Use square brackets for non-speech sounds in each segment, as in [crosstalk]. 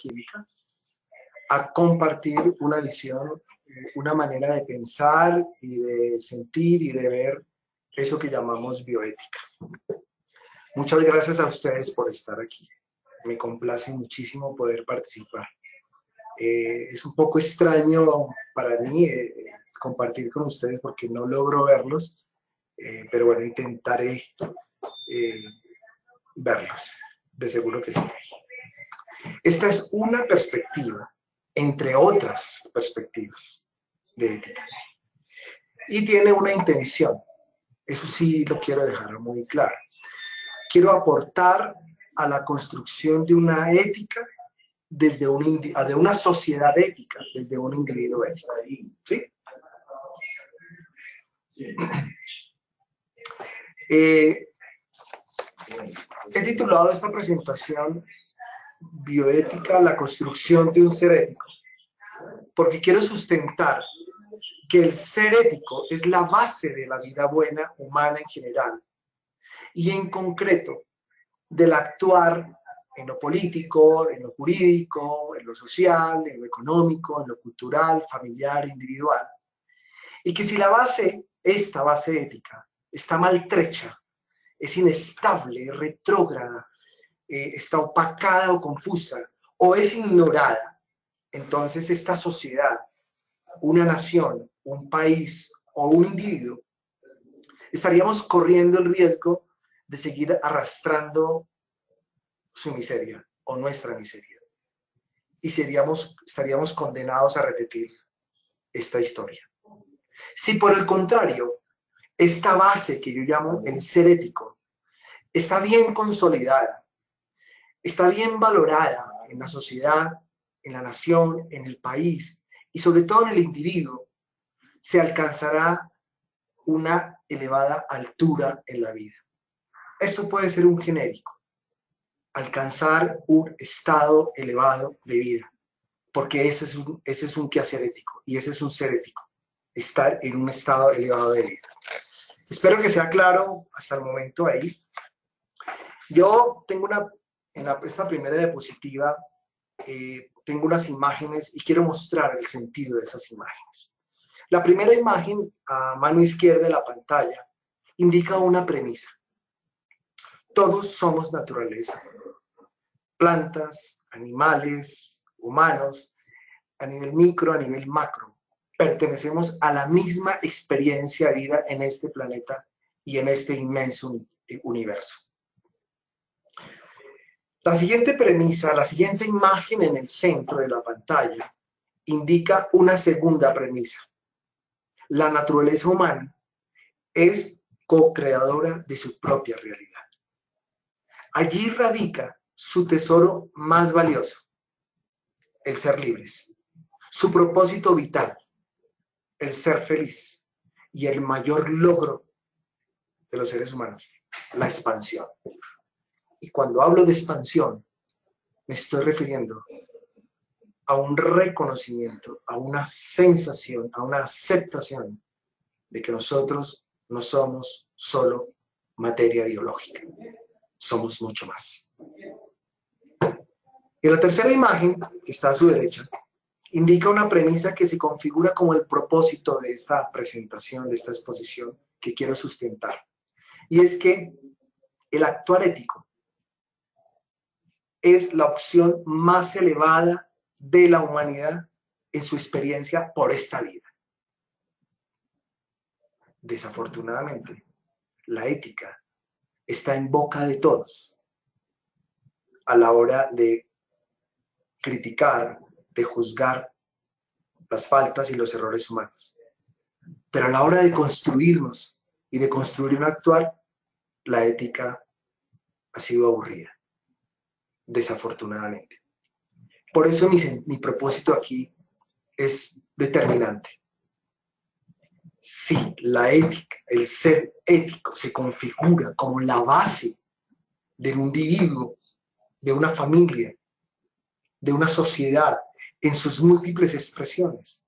química a compartir una visión, eh, una manera de pensar y de sentir y de ver eso que llamamos bioética. Muchas gracias a ustedes por estar aquí. Me complace muchísimo poder participar. Eh, es un poco extraño para mí eh, compartir con ustedes porque no logro verlos, pero bueno, intentaré verlos, de seguro que sí. Esta es una perspectiva, entre otras perspectivas de ética. Y tiene una intención, eso sí lo quiero dejar muy claro. Quiero aportar a la construcción de una ética desde de una sociedad ética, desde un individuo ético. ¿Sí? Eh, he titulado esta presentación bioética, la construcción de un ser ético, porque quiero sustentar que el ser ético es la base de la vida buena humana en general, y en concreto del actuar en lo político, en lo jurídico, en lo social, en lo económico, en lo cultural, familiar, individual. Y que si la base, esta base ética, está maltrecha, es inestable, retrógrada, eh, está opacada o confusa o es ignorada, entonces esta sociedad, una nación, un país o un individuo, estaríamos corriendo el riesgo de seguir arrastrando su miseria o nuestra miseria. Y seríamos, estaríamos condenados a repetir esta historia. Si por el contrario, esta base que yo llamo el ser ético está bien consolidada, está bien valorada en la sociedad, en la nación, en el país y sobre todo en el individuo, se alcanzará una elevada altura en la vida. Esto puede ser un genérico, alcanzar un estado elevado de vida, porque ese es un, ese es un quehacer ético y ese es un ser ético, estar en un estado elevado de vida. Espero que sea claro hasta el momento ahí. Yo tengo una en esta primera diapositiva eh, tengo unas imágenes y quiero mostrar el sentido de esas imágenes. La primera imagen, a mano izquierda de la pantalla, indica una premisa. Todos somos naturaleza. Plantas, animales, humanos, a nivel micro, a nivel macro. Pertenecemos a la misma experiencia de vida en este planeta y en este inmenso universo. La siguiente premisa, la siguiente imagen en el centro de la pantalla, indica una segunda premisa. La naturaleza humana es co-creadora de su propia realidad. Allí radica su tesoro más valioso, el ser libres, su propósito vital, el ser feliz y el mayor logro de los seres humanos, la expansión. Y cuando hablo de expansión, me estoy refiriendo a un reconocimiento, a una sensación, a una aceptación de que nosotros no somos solo materia biológica, somos mucho más. Y la tercera imagen, que está a su derecha, indica una premisa que se configura como el propósito de esta presentación, de esta exposición que quiero sustentar. Y es que el actuar ético es la opción más elevada de la humanidad en su experiencia por esta vida. Desafortunadamente, la ética está en boca de todos a la hora de criticar, de juzgar las faltas y los errores humanos. Pero a la hora de construirnos y de construir un actuar, la ética ha sido aburrida desafortunadamente. Por eso mi, propósito aquí es determinante. Si la ética, el ser ético se configura como la base del individuo, de una familia, de una sociedad, en sus múltiples expresiones,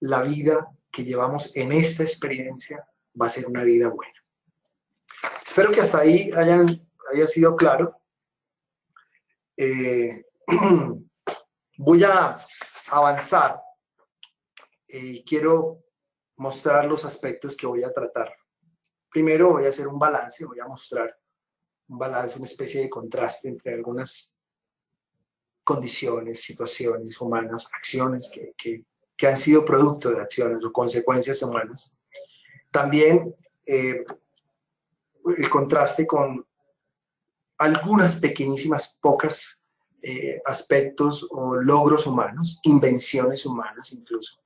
la vida que llevamos en esta experiencia va a ser una vida buena. Espero que hasta ahí haya sido claro. Eh, [clears throat] Voy a avanzar y quiero mostrar los aspectos que voy a tratar. Primero voy a hacer un balance, voy a mostrar un balance, una especie de contraste entre algunas condiciones, situaciones humanas, acciones que, que, que han sido producto de acciones o consecuencias humanas. También eh, el contraste con algunas pequeñísimas, pocas eh, aspectos o logros humanos, invenciones humanas incluso.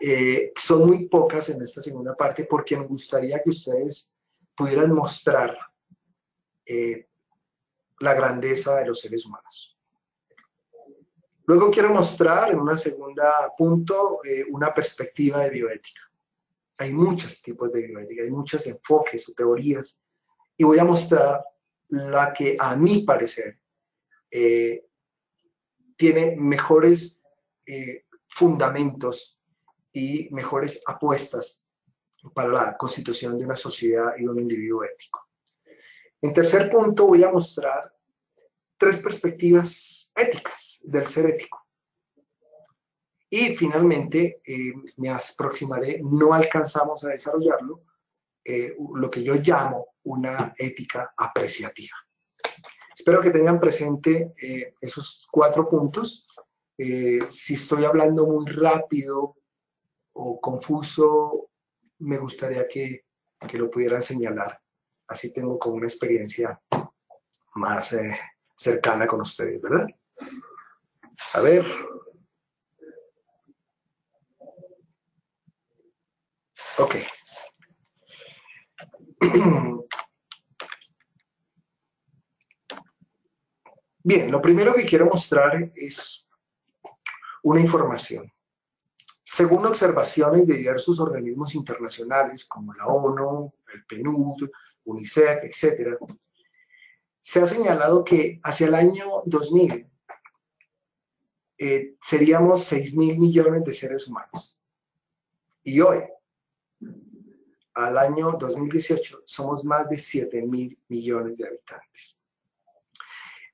Eh, son muy pocas en esta segunda parte porque me gustaría que ustedes pudieran mostrar la grandeza de los seres humanos. Luego quiero mostrar en una segunda punto eh, una perspectiva de bioética. Hay muchos tipos de bioética, hay muchos enfoques o teorías, y voy a mostrar la que a mi parecer eh, tiene mejores eh, fundamentos y mejores apuestas para la constitución de una sociedad y de un individuo ético. En tercer punto voy a mostrar tres perspectivas éticas del ser ético. Y finalmente, eh, me aproximaré, no alcanzamos a desarrollarlo, eh, lo que yo llamo una ética apreciativa. Espero que tengan presente eh, esos cuatro puntos. si estoy hablando muy rápido o confuso, me gustaría que, que lo pudieran señalar. Así tengo como una experiencia más cercana con ustedes, ¿verdad? A ver. Ok. [clears throat] Bien, lo primero que quiero mostrar es una información. Según observaciones de diversos organismos internacionales como la ONU, el PNUD, UNICEF, etc., se ha señalado que hacia el año 2000 eh, seríamos 6 mil millones de seres humanos. Y hoy, al año 2018, somos más de 7 mil millones de habitantes.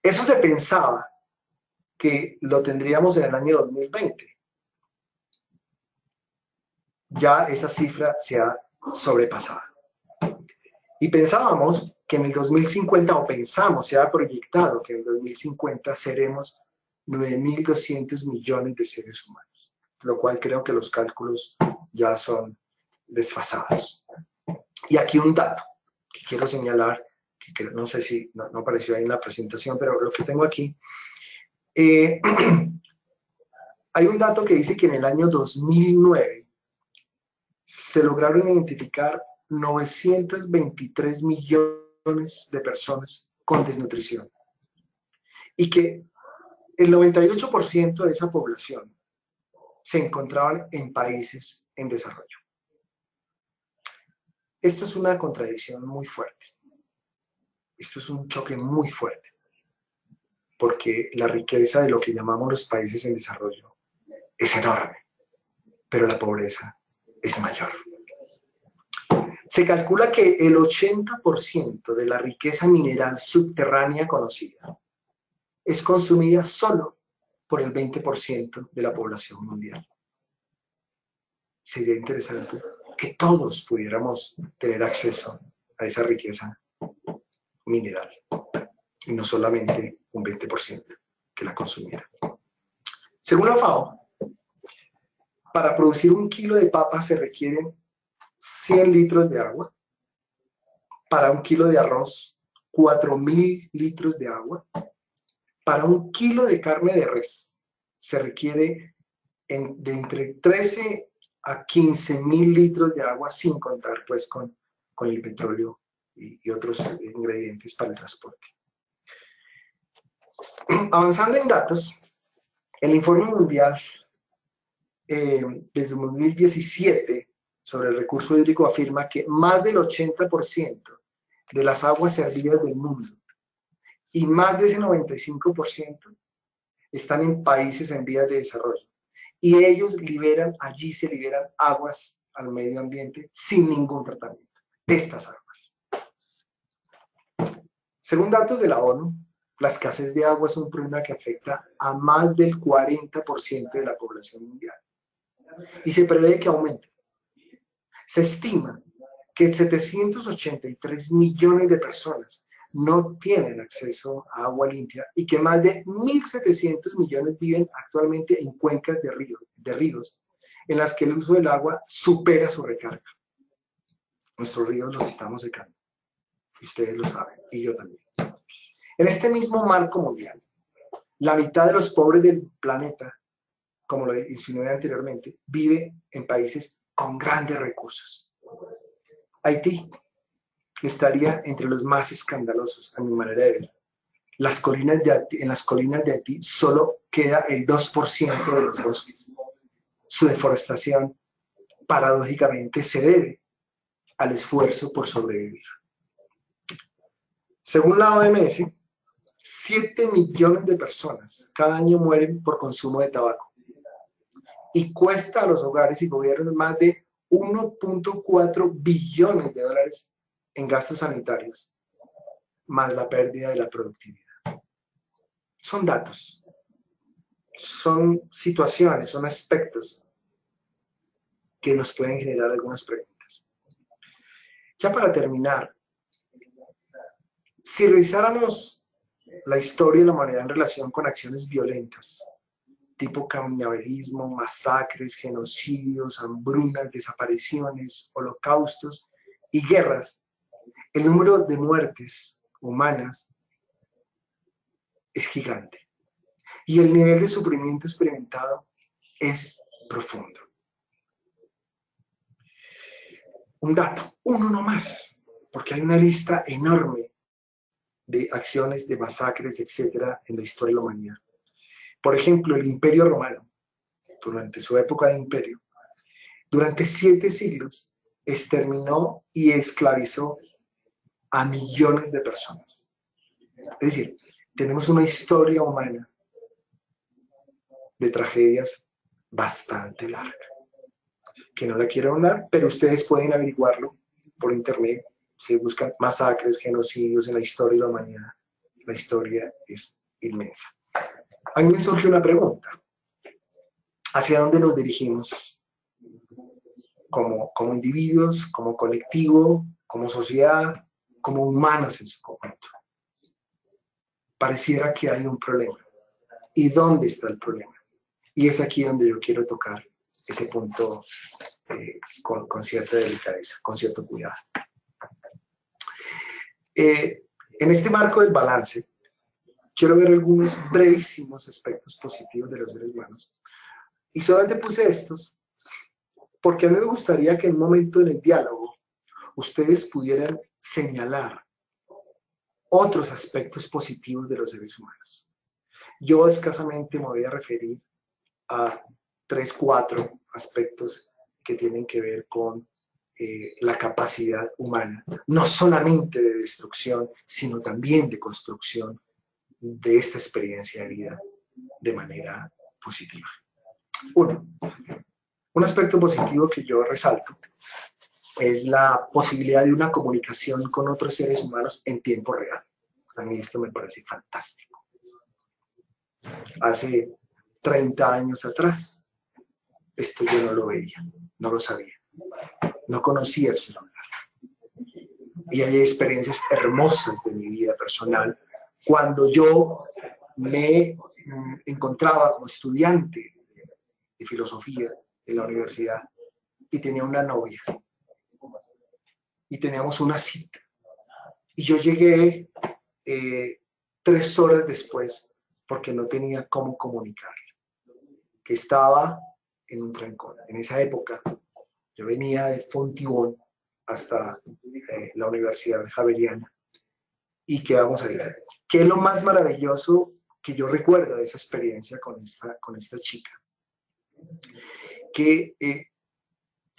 Eso se pensaba que lo tendríamos en el año 2020. Ya esa cifra se ha sobrepasado. Y pensábamos que en el 2050, o pensamos, se ha proyectado que en el 2050 seremos 9.200 millones de seres humanos, lo cual creo que los cálculos ya son desfasados. Y aquí un dato que quiero señalar, que no sé si no, apareció ahí en la presentación, pero lo que tengo aquí. Eh, [clears throat] hay un dato que dice que en el año 2009 se lograron identificar 923 millones de personas con desnutrición. Y que el 98% de esa población se encontraban en países en desarrollo. Esto es una contradicción muy fuerte. Esto es un choque muy fuerte. Porque la riqueza de lo que llamamos los países en desarrollo es enorme, pero la pobreza es mayor. Se calcula que el 80% de la riqueza mineral subterránea conocida es consumida solo por el 20% de la población mundial. Sería interesante que todos pudiéramos tener acceso a esa riqueza mineral y no solamente un 20% que la consumiera. Según la FAO, para producir un kilo de papa se requieren 100 litros de agua. Para un kilo de arroz, 4.000 litros de agua. Para un kilo de carne de res, se requiere de entre 13 a 15.000 litros de agua, sin contar pues con, con el petróleo y, otros ingredientes para el transporte. Avanzando en datos, el informe mundial eh, desde 2017 sobre el recurso hídrico afirma que más del 80% de las aguas servidas del mundo y más de ese 95% están en países en vías de desarrollo. Y ellos liberan, allí se liberan aguas al medio ambiente sin ningún tratamiento. Estas aguas. Según datos de la ONU, la escasez de agua es un problema que afecta a más del 40% de la población mundial y se prevé que aumente. Se estima que 783 millones de personas no tienen acceso a agua limpia y que más de 1.700 millones viven actualmente en cuencas de, río, de ríos en las que el uso del agua supera su recarga. Nuestros ríos los estamos secando. Ustedes lo saben, y yo también. En este mismo marco mundial, la mitad de los pobres del planeta, como lo insinué anteriormente, vive en países con grandes recursos. Haití estaría entre los más escandalosos, a mi manera de ver. Las colinas de en las colinas de Haití solo queda el 2% de los bosques. Su deforestación, paradójicamente, se debe al esfuerzo por sobrevivir. Según la OMS, 7 millones de personas cada año mueren por consumo de tabaco y cuesta a los hogares y gobiernos más de 1.4 billones de dólares en gastos sanitarios, más la pérdida de la productividad. Son datos, son situaciones, son aspectos que nos pueden generar algunas preguntas. Ya para terminar, si revisáramos la historia de la humanidad en relación con acciones violentas, tipo cañaverismo, masacres, genocidios, hambrunas, desapariciones, holocaustos y guerras, el número de muertes humanas es gigante. Y el nivel de sufrimiento experimentado es profundo. Un dato, uno no más, porque hay una lista enorme de acciones, de masacres, etcétera, en la historia de la humanidad. Por ejemplo, el Imperio Romano, durante su época de imperio, durante siete siglos, exterminó y esclavizó a millones de personas. Es decir, tenemos una historia humana de tragedias bastante larga, que no la quiero hablar, pero ustedes pueden averiguarlo por internet se buscan masacres, genocidios en la historia de la humanidad. La historia es inmensa. A mí me surge una pregunta. ¿Hacia dónde nos dirigimos? Como, como individuos, como colectivo, como sociedad, como humanos en su conjunto. Pareciera que hay un problema. ¿Y dónde está el problema? Y es aquí donde yo quiero tocar ese punto eh, con, con cierta delicadeza, con cierto cuidado. Eh, en este marco del balance, quiero ver algunos brevísimos aspectos positivos de los seres humanos. Y solamente puse estos porque a mí me gustaría que en un momento en el diálogo ustedes pudieran señalar otros aspectos positivos de los seres humanos. Yo escasamente me voy a referir a tres, cuatro aspectos que tienen que ver con eh, la capacidad humana, no solamente de destrucción, sino también de construcción de esta experiencia de vida de manera positiva. Uno, un aspecto positivo que yo resalto es la posibilidad de una comunicación con otros seres humanos en tiempo real. A mí esto me parece fantástico. Hace 30 años atrás, esto yo no lo veía, no lo sabía no conocía el celular. Y hay experiencias hermosas de mi vida personal cuando yo me mm, encontraba como estudiante de filosofía en la universidad y tenía una novia y teníamos una cita. Y yo llegué eh, tres horas después porque no tenía cómo comunicarle, que estaba en un trancón. En esa época yo venía de Fontibón hasta eh, la Universidad Javeriana y quedamos ahí. ¿Qué es lo más maravilloso que yo recuerdo de esa experiencia con esta, con esta chica? Que eh,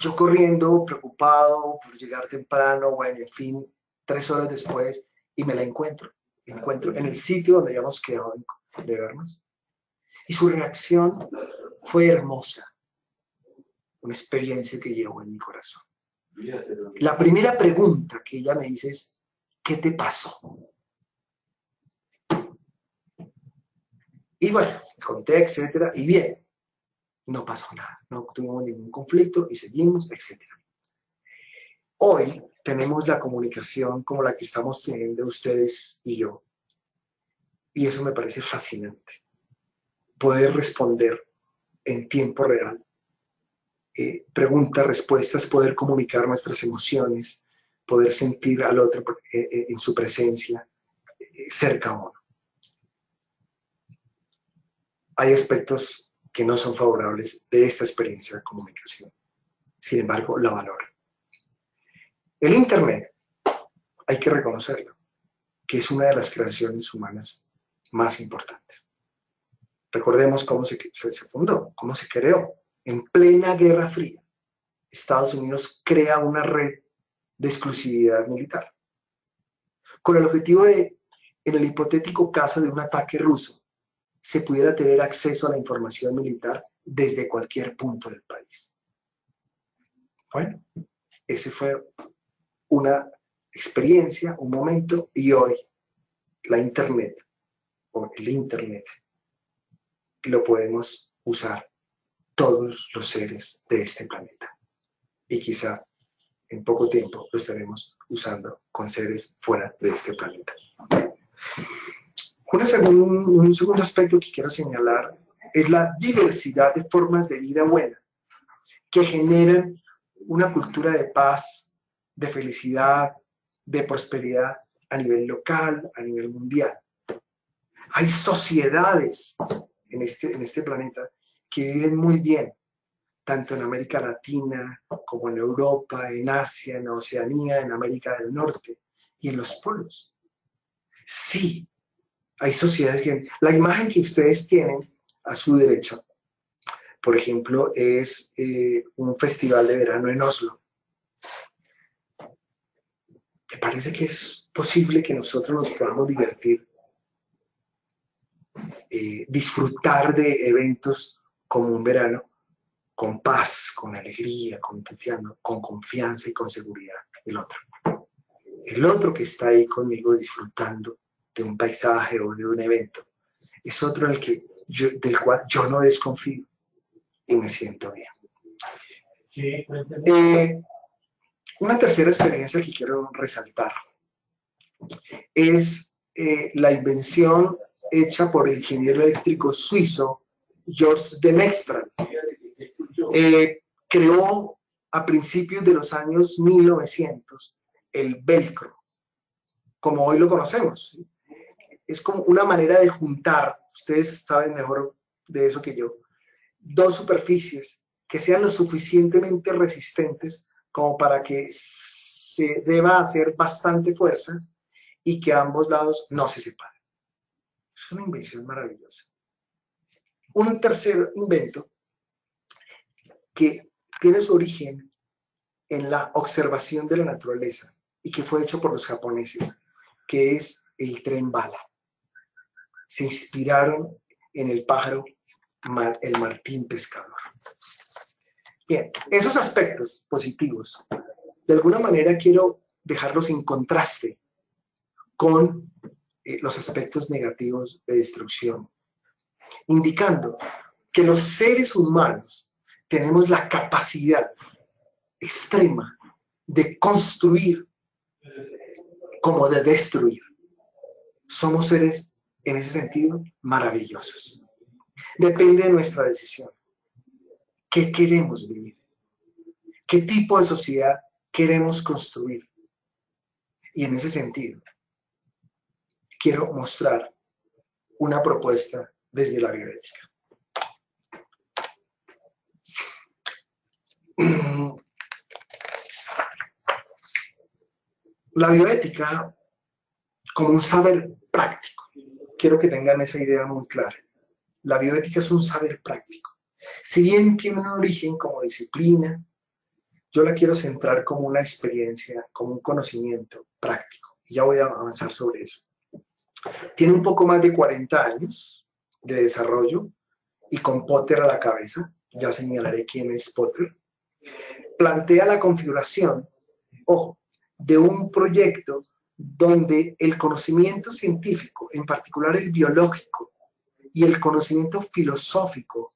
yo corriendo, preocupado por llegar temprano, bueno, en fin, tres horas después, y me la encuentro. Me encuentro en el sitio donde habíamos quedado de vernos. Y su reacción fue hermosa una experiencia que llevo en mi corazón. La primera pregunta que ella me dice es, ¿qué te pasó? Y bueno, conté, etcétera, y bien, no pasó nada, no tuvimos ningún conflicto y seguimos, etcétera. Hoy tenemos la comunicación como la que estamos teniendo ustedes y yo. Y eso me parece fascinante. Poder responder en tiempo real. Eh, preguntas, respuestas, poder comunicar nuestras emociones, poder sentir al otro eh, eh, en su presencia, cerca a uno. Hay aspectos que no son favorables de esta experiencia de comunicación. Sin embargo, la valoro. El Internet, hay que reconocerlo, que es una de las creaciones humanas más importantes. Recordemos cómo se, fundó, cómo se creó. En plena Guerra Fría, Estados Unidos crea una red de exclusividad militar, con el objetivo de, en el hipotético caso de un ataque ruso, se pudiera tener acceso a la información militar desde cualquier punto del país. Bueno, ese fue una experiencia, un momento, y hoy la Internet, o el Internet, lo podemos usar todos los seres de este planeta. Y quizá en poco tiempo lo estaremos usando con seres fuera de este planeta. Un segundo aspecto que quiero señalar es la diversidad de formas de vida buena que generan una cultura de paz, de felicidad, de prosperidad a nivel local, a nivel mundial. Hay sociedades en este, en este planeta que viven muy bien, tanto en América Latina como en Europa, en Asia, en Oceanía, en América del Norte y en los polos. Sí, hay sociedades que... La imagen que ustedes tienen a su derecha, por ejemplo, es eh, un festival de verano en Oslo me parece que es posible que nosotros nos podamos divertir, eh, disfrutar de eventos como un verano con paz, con alegría, con, con confianza y con seguridad el otro. El otro que está ahí conmigo disfrutando de un paisaje o de un evento es otro del, que del cual yo no desconfío y me siento bien. Eh, una tercera experiencia que quiero resaltar es eh, la invención hecha por el ingeniero eléctrico suizo Georges de Mextra. Eh, creó a principios de los años 1900 el velcro, como hoy lo conocemos. Es como una manera de juntar, ustedes saben mejor de eso que yo, dos superficies que sean lo suficientemente resistentes como para que se deba hacer bastante fuerza y que ambos lados no se separen. Es una invención maravillosa. Un tercer invento que tiene su origen en la observación de la naturaleza y que fue hecho por los japoneses, que es el tren bala. Se inspiraron en el pájaro, el martín pescador. Bien, esos aspectos positivos, de alguna manera quiero dejarlos en contraste con eh, los aspectos negativos de destrucción, indicando que los seres humanos tenemos la capacidad extrema de construir como de destruir. Somos seres, en ese sentido, maravillosos. Depende de nuestra decisión. ¿Qué queremos vivir? ¿Qué tipo de sociedad queremos construir? Y en ese sentido, quiero mostrar una propuesta desde la bioética. La bioética como un saber práctico. Quiero que tengan esa idea muy clara. La bioética es un saber práctico. Si bien tiene un origen como disciplina, yo la quiero centrar como una experiencia, como un conocimiento práctico. Y ya voy a avanzar sobre eso. Tiene un poco más de 40 años de desarrollo y con Potter a la cabeza, ya señalaré quién es Potter, plantea la configuración, ojo, de un proyecto donde el conocimiento científico, en particular el biológico, y el conocimiento filosófico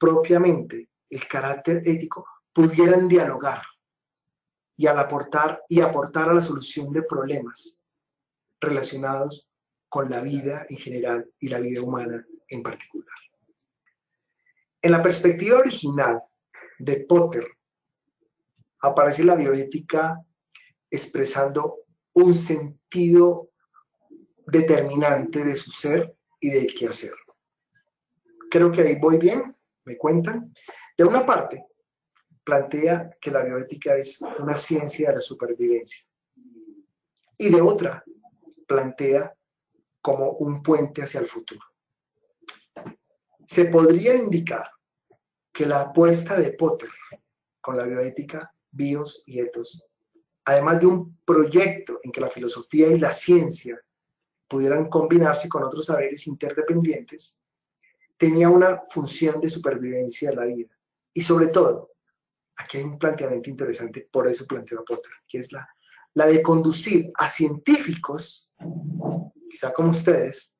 propiamente, el carácter ético, pudieran dialogar y aportar a la solución de problemas relacionados con la vida en general y la vida humana en particular. En la perspectiva original de Potter, aparece la bioética expresando un sentido determinante de su ser y del hacer. Creo que ahí voy bien, me cuentan. De una parte, plantea que la bioética es una ciencia de la supervivencia. Y de otra, plantea como un puente hacia el futuro. Se podría indicar que la apuesta de Potter con la bioética, bios y etos, además de un proyecto en que la filosofía y la ciencia pudieran combinarse con otros saberes interdependientes, tenía una función de supervivencia de la vida. Y sobre todo, aquí hay un planteamiento interesante, por eso planteó Potter, que es la, la de conducir a científicos, quizá como ustedes,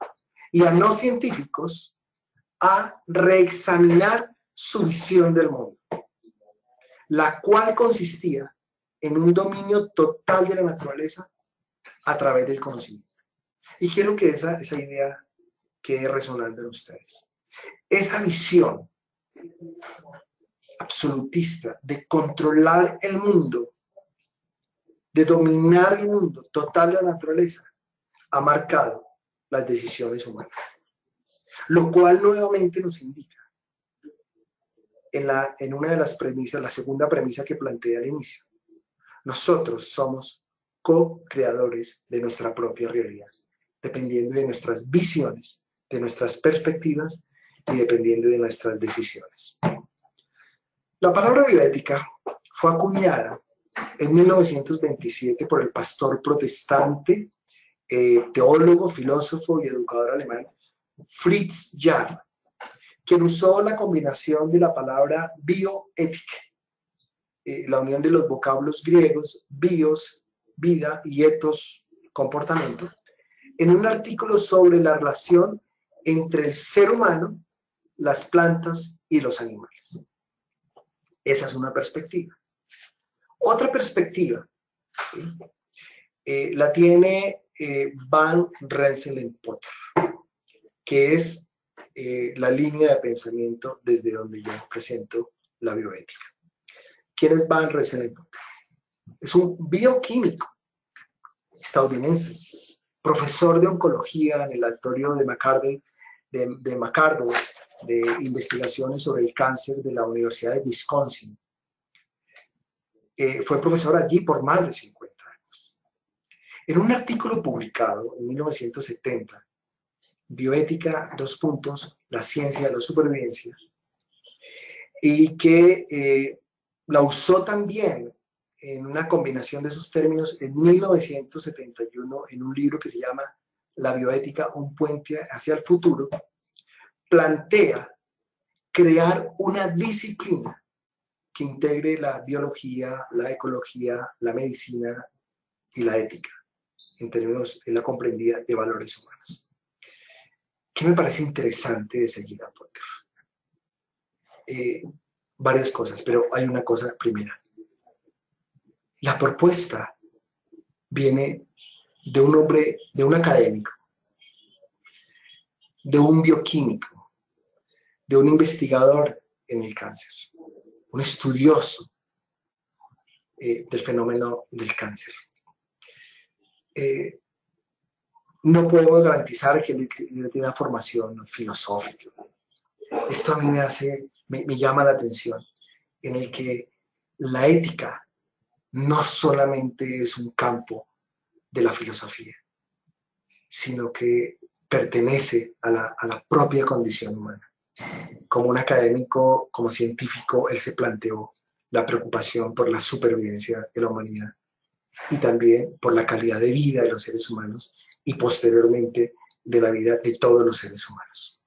y a no científicos, a reexaminar su visión del mundo, la cual consistía en un dominio total de la naturaleza a través del conocimiento. Y quiero que esa, esa idea quede resonando en ustedes. Esa visión absolutista de controlar el mundo, de dominar el mundo total de la naturaleza, ha marcado las decisiones humanas. Lo cual nuevamente nos indica en, la, en una de las premisas, la segunda premisa que planteé al inicio. Nosotros somos co-creadores de nuestra propia realidad dependiendo de nuestras visiones, de nuestras perspectivas y dependiendo de nuestras decisiones. La palabra bioética fue acuñada en 1927 por el pastor protestante, eh, teólogo, filósofo y educador alemán Fritz Jarr, quien usó la combinación de la palabra bioética, eh, la unión de los vocablos griegos bios, vida y etos, comportamiento, en un artículo sobre la relación entre el ser humano, las plantas y los animales. Esa es una perspectiva. Otra perspectiva eh, la tiene eh, Van Rensselaer-Potter, que es la línea de pensamiento desde donde yo presento la bioética. ¿Quién es Van Rensselaer-Potter? Es un bioquímico estadounidense profesor de oncología en el laboratorio de McCarthy, de, de de investigaciones sobre el cáncer de la Universidad de Wisconsin. Eh, fue profesor allí por más de 50 años. En un artículo publicado en 1970, Bioética, dos puntos, la ciencia de la supervivencia, y que eh, la usó también en una combinación de esos términos en 1971 en un libro que se llama La bioética, un puente hacia el futuro, plantea crear una disciplina que integre la biología, la ecología, la medicina y la ética, en términos de la comprendida de valores humanos. ¿Qué me parece interesante de seguir a Potter? Eh, varias cosas, pero hay una cosa primera. La propuesta viene de un hombre, de un académico, de un bioquímico, de un investigador en el cáncer, un estudioso eh, del fenómeno del cáncer. Eh, no podemos garantizar que él, tiene una formación filosófica. Esto a mí me hace, me llama la atención, en el que la ética no solamente es un campo de la filosofía, sino que pertenece a la, propia condición humana. Como un académico, como científico, él se planteó la preocupación por la supervivencia de la humanidad y también por la calidad de vida de los seres humanos y posteriormente de la vida de todos los seres humanos.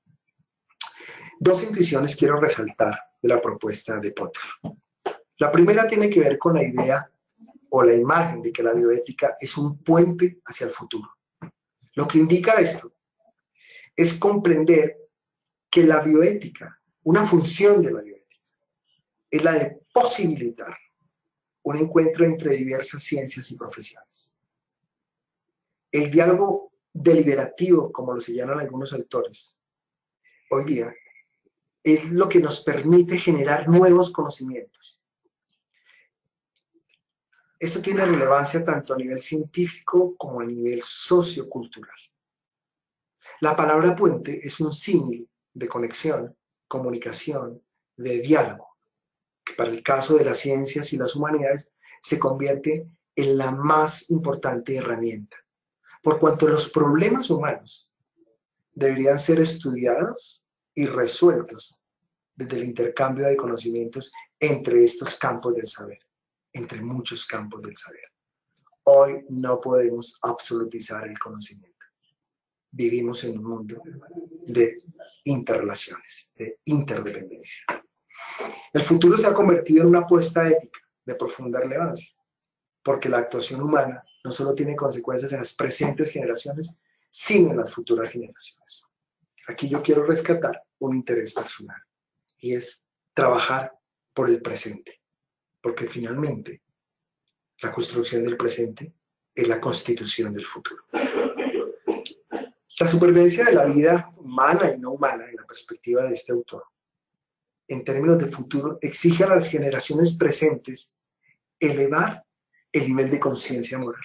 Dos intuiciones quiero resaltar de la propuesta de Potter. La primera tiene que ver con la idea o la imagen de que la bioética es un puente hacia el futuro. Lo que indica esto es comprender que la bioética, una función de la bioética, es la de posibilitar un encuentro entre diversas ciencias y profesiones. El diálogo deliberativo, como lo señalan algunos autores, hoy día es lo que nos permite generar nuevos conocimientos. Esto tiene relevancia tanto a nivel científico como a nivel sociocultural. La palabra puente es un símil de conexión, comunicación, de diálogo, que para el caso de las ciencias y las humanidades se convierte en la más importante herramienta, por cuanto los problemas humanos deberían ser estudiados y resueltos desde el intercambio de conocimientos entre estos campos del saber, entre muchos campos del saber. Hoy no podemos absolutizar el conocimiento. Vivimos en un mundo de interrelaciones, de interdependencia. El futuro se ha convertido en una apuesta ética de profunda relevancia, porque la actuación humana no solo tiene consecuencias en las presentes generaciones, sino en las futuras generaciones. Aquí yo quiero rescatar un interés personal y es trabajar por el presente, porque finalmente la construcción del presente es la constitución del futuro. La supervivencia de la vida humana y no humana, en la perspectiva de este autor, en términos de futuro, exige a las generaciones presentes elevar el nivel de conciencia moral.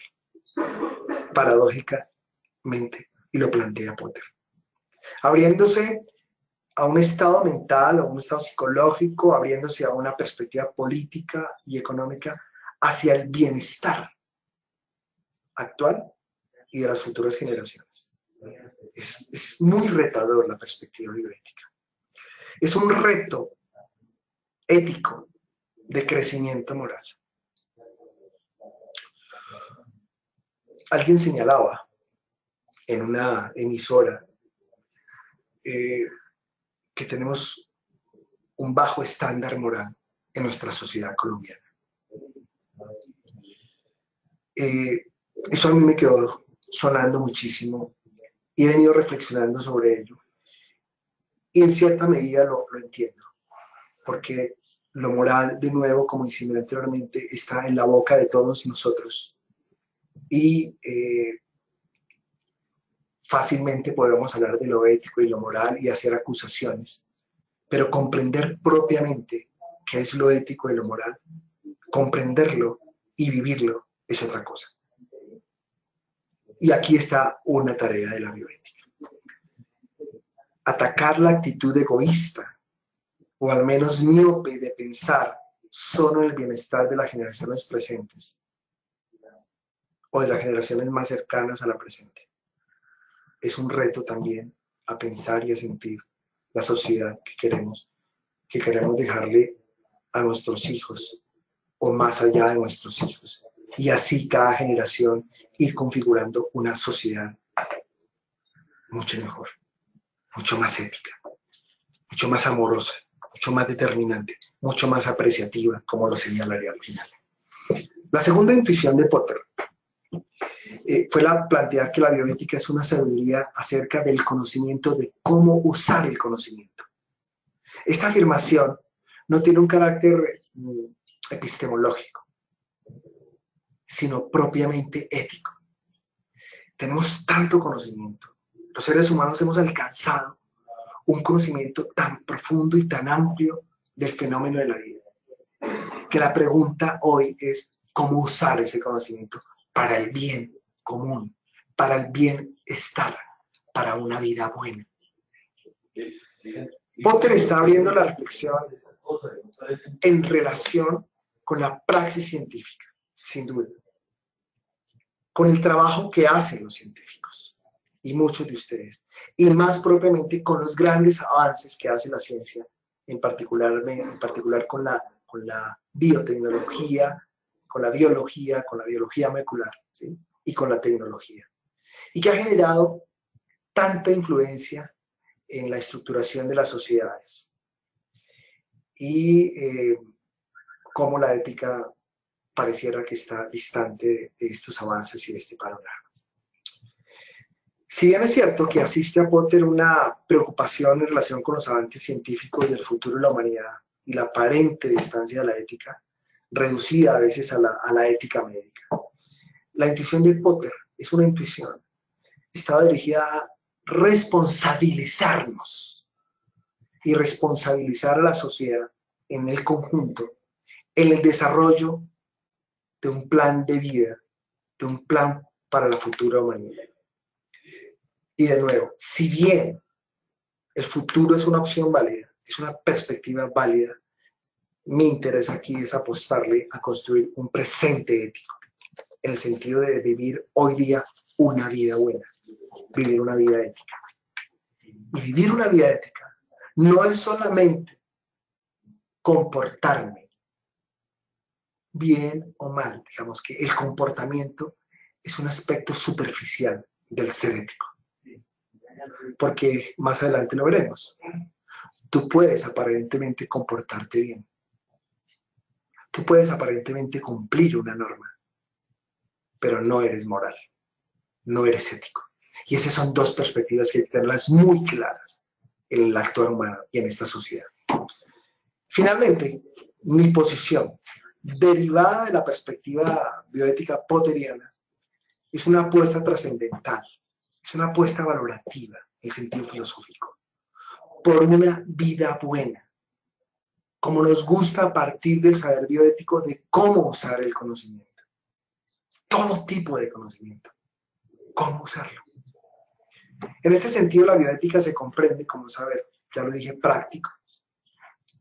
Paradójicamente, y lo plantea Potter. Abriéndose a un estado mental, a un estado psicológico, abriéndose a una perspectiva política y económica hacia el bienestar actual y de las futuras generaciones. Es, es muy retador la perspectiva bioética. Es un reto ético de crecimiento moral. Alguien señalaba en una emisora eh, que tenemos un bajo estándar moral en nuestra sociedad colombiana. Eh, eso a mí me quedó sonando muchísimo y he venido reflexionando sobre ello. Y en cierta medida lo, entiendo, porque lo moral, de nuevo, como insinué anteriormente, está en la boca de todos nosotros. Y eh, fácilmente podemos hablar de lo ético y lo moral y hacer acusaciones, pero comprender propiamente qué es lo ético y lo moral, comprenderlo y vivirlo es otra cosa. Y aquí está una tarea de la bioética atacar la actitud egoísta o al menos miope de pensar solo el bienestar de las generaciones presentes o de las generaciones más cercanas a la presente. Es un reto también a pensar y a sentir la sociedad que queremos, que queremos dejarle a nuestros hijos o más allá de nuestros hijos. Y así cada generación ir configurando una sociedad mucho mejor mucho más ética, mucho más amorosa, mucho más determinante, mucho más apreciativa, como lo señalaría al final. La segunda intuición de Potter eh, fue la plantear que la bioética es una sabiduría acerca del conocimiento de cómo usar el conocimiento. Esta afirmación no tiene un carácter mm, epistemológico, sino propiamente ético. Tenemos tanto conocimiento, los seres humanos hemos alcanzado un conocimiento tan profundo y tan amplio del fenómeno de la vida, que la pregunta hoy es cómo usar ese conocimiento para el bien común, para el bienestar, para una vida buena. Potter está abriendo la reflexión en relación con la praxis científica, sin duda, con el trabajo que hacen los científicos y muchos de ustedes, y más propiamente con los grandes avances que hace la ciencia, en particular, en particular con, la, con la biotecnología, con la biología, con la biología molecular, ¿sí? Y con la tecnología, y que ha generado tanta influencia en la estructuración de las sociedades. Y eh, cómo la ética pareciera que está distante de estos avances y de este panorama. Si bien es cierto que asiste a Potter una preocupación en relación con los avances científicos y el futuro de la humanidad y la aparente distancia de la ética, reducida a veces a la, a la ética médica, la intuición de Potter es una intuición. Estaba dirigida a responsabilizarnos y responsabilizar a la sociedad en el conjunto en el desarrollo de un plan de vida, de un plan para la futura humanidad. Y de nuevo, si bien el futuro es una opción válida, es una perspectiva válida, mi interés aquí es apostarle a construir un presente ético, el sentido de vivir hoy día una vida buena, vivir una vida ética. Y vivir una vida ética no es solamente comportarme bien o mal, digamos que el comportamiento es un aspecto superficial del ser ético. Porque más adelante lo veremos. Tú puedes aparentemente comportarte bien. Tú puedes aparentemente cumplir una norma, pero no eres moral, no eres ético. Y esas son dos perspectivas que hay que tenerlas muy claras en el actuar humano y en esta sociedad. Finalmente, mi posición, derivada de la perspectiva bioética potteriana, es una apuesta trascendental, es una apuesta valorativa en sentido filosófico, por una vida buena, como nos gusta a partir del saber bioético de cómo usar el conocimiento. Todo tipo de conocimiento. ¿Cómo usarlo? En este sentido, la bioética se comprende como saber, ya lo dije, práctico,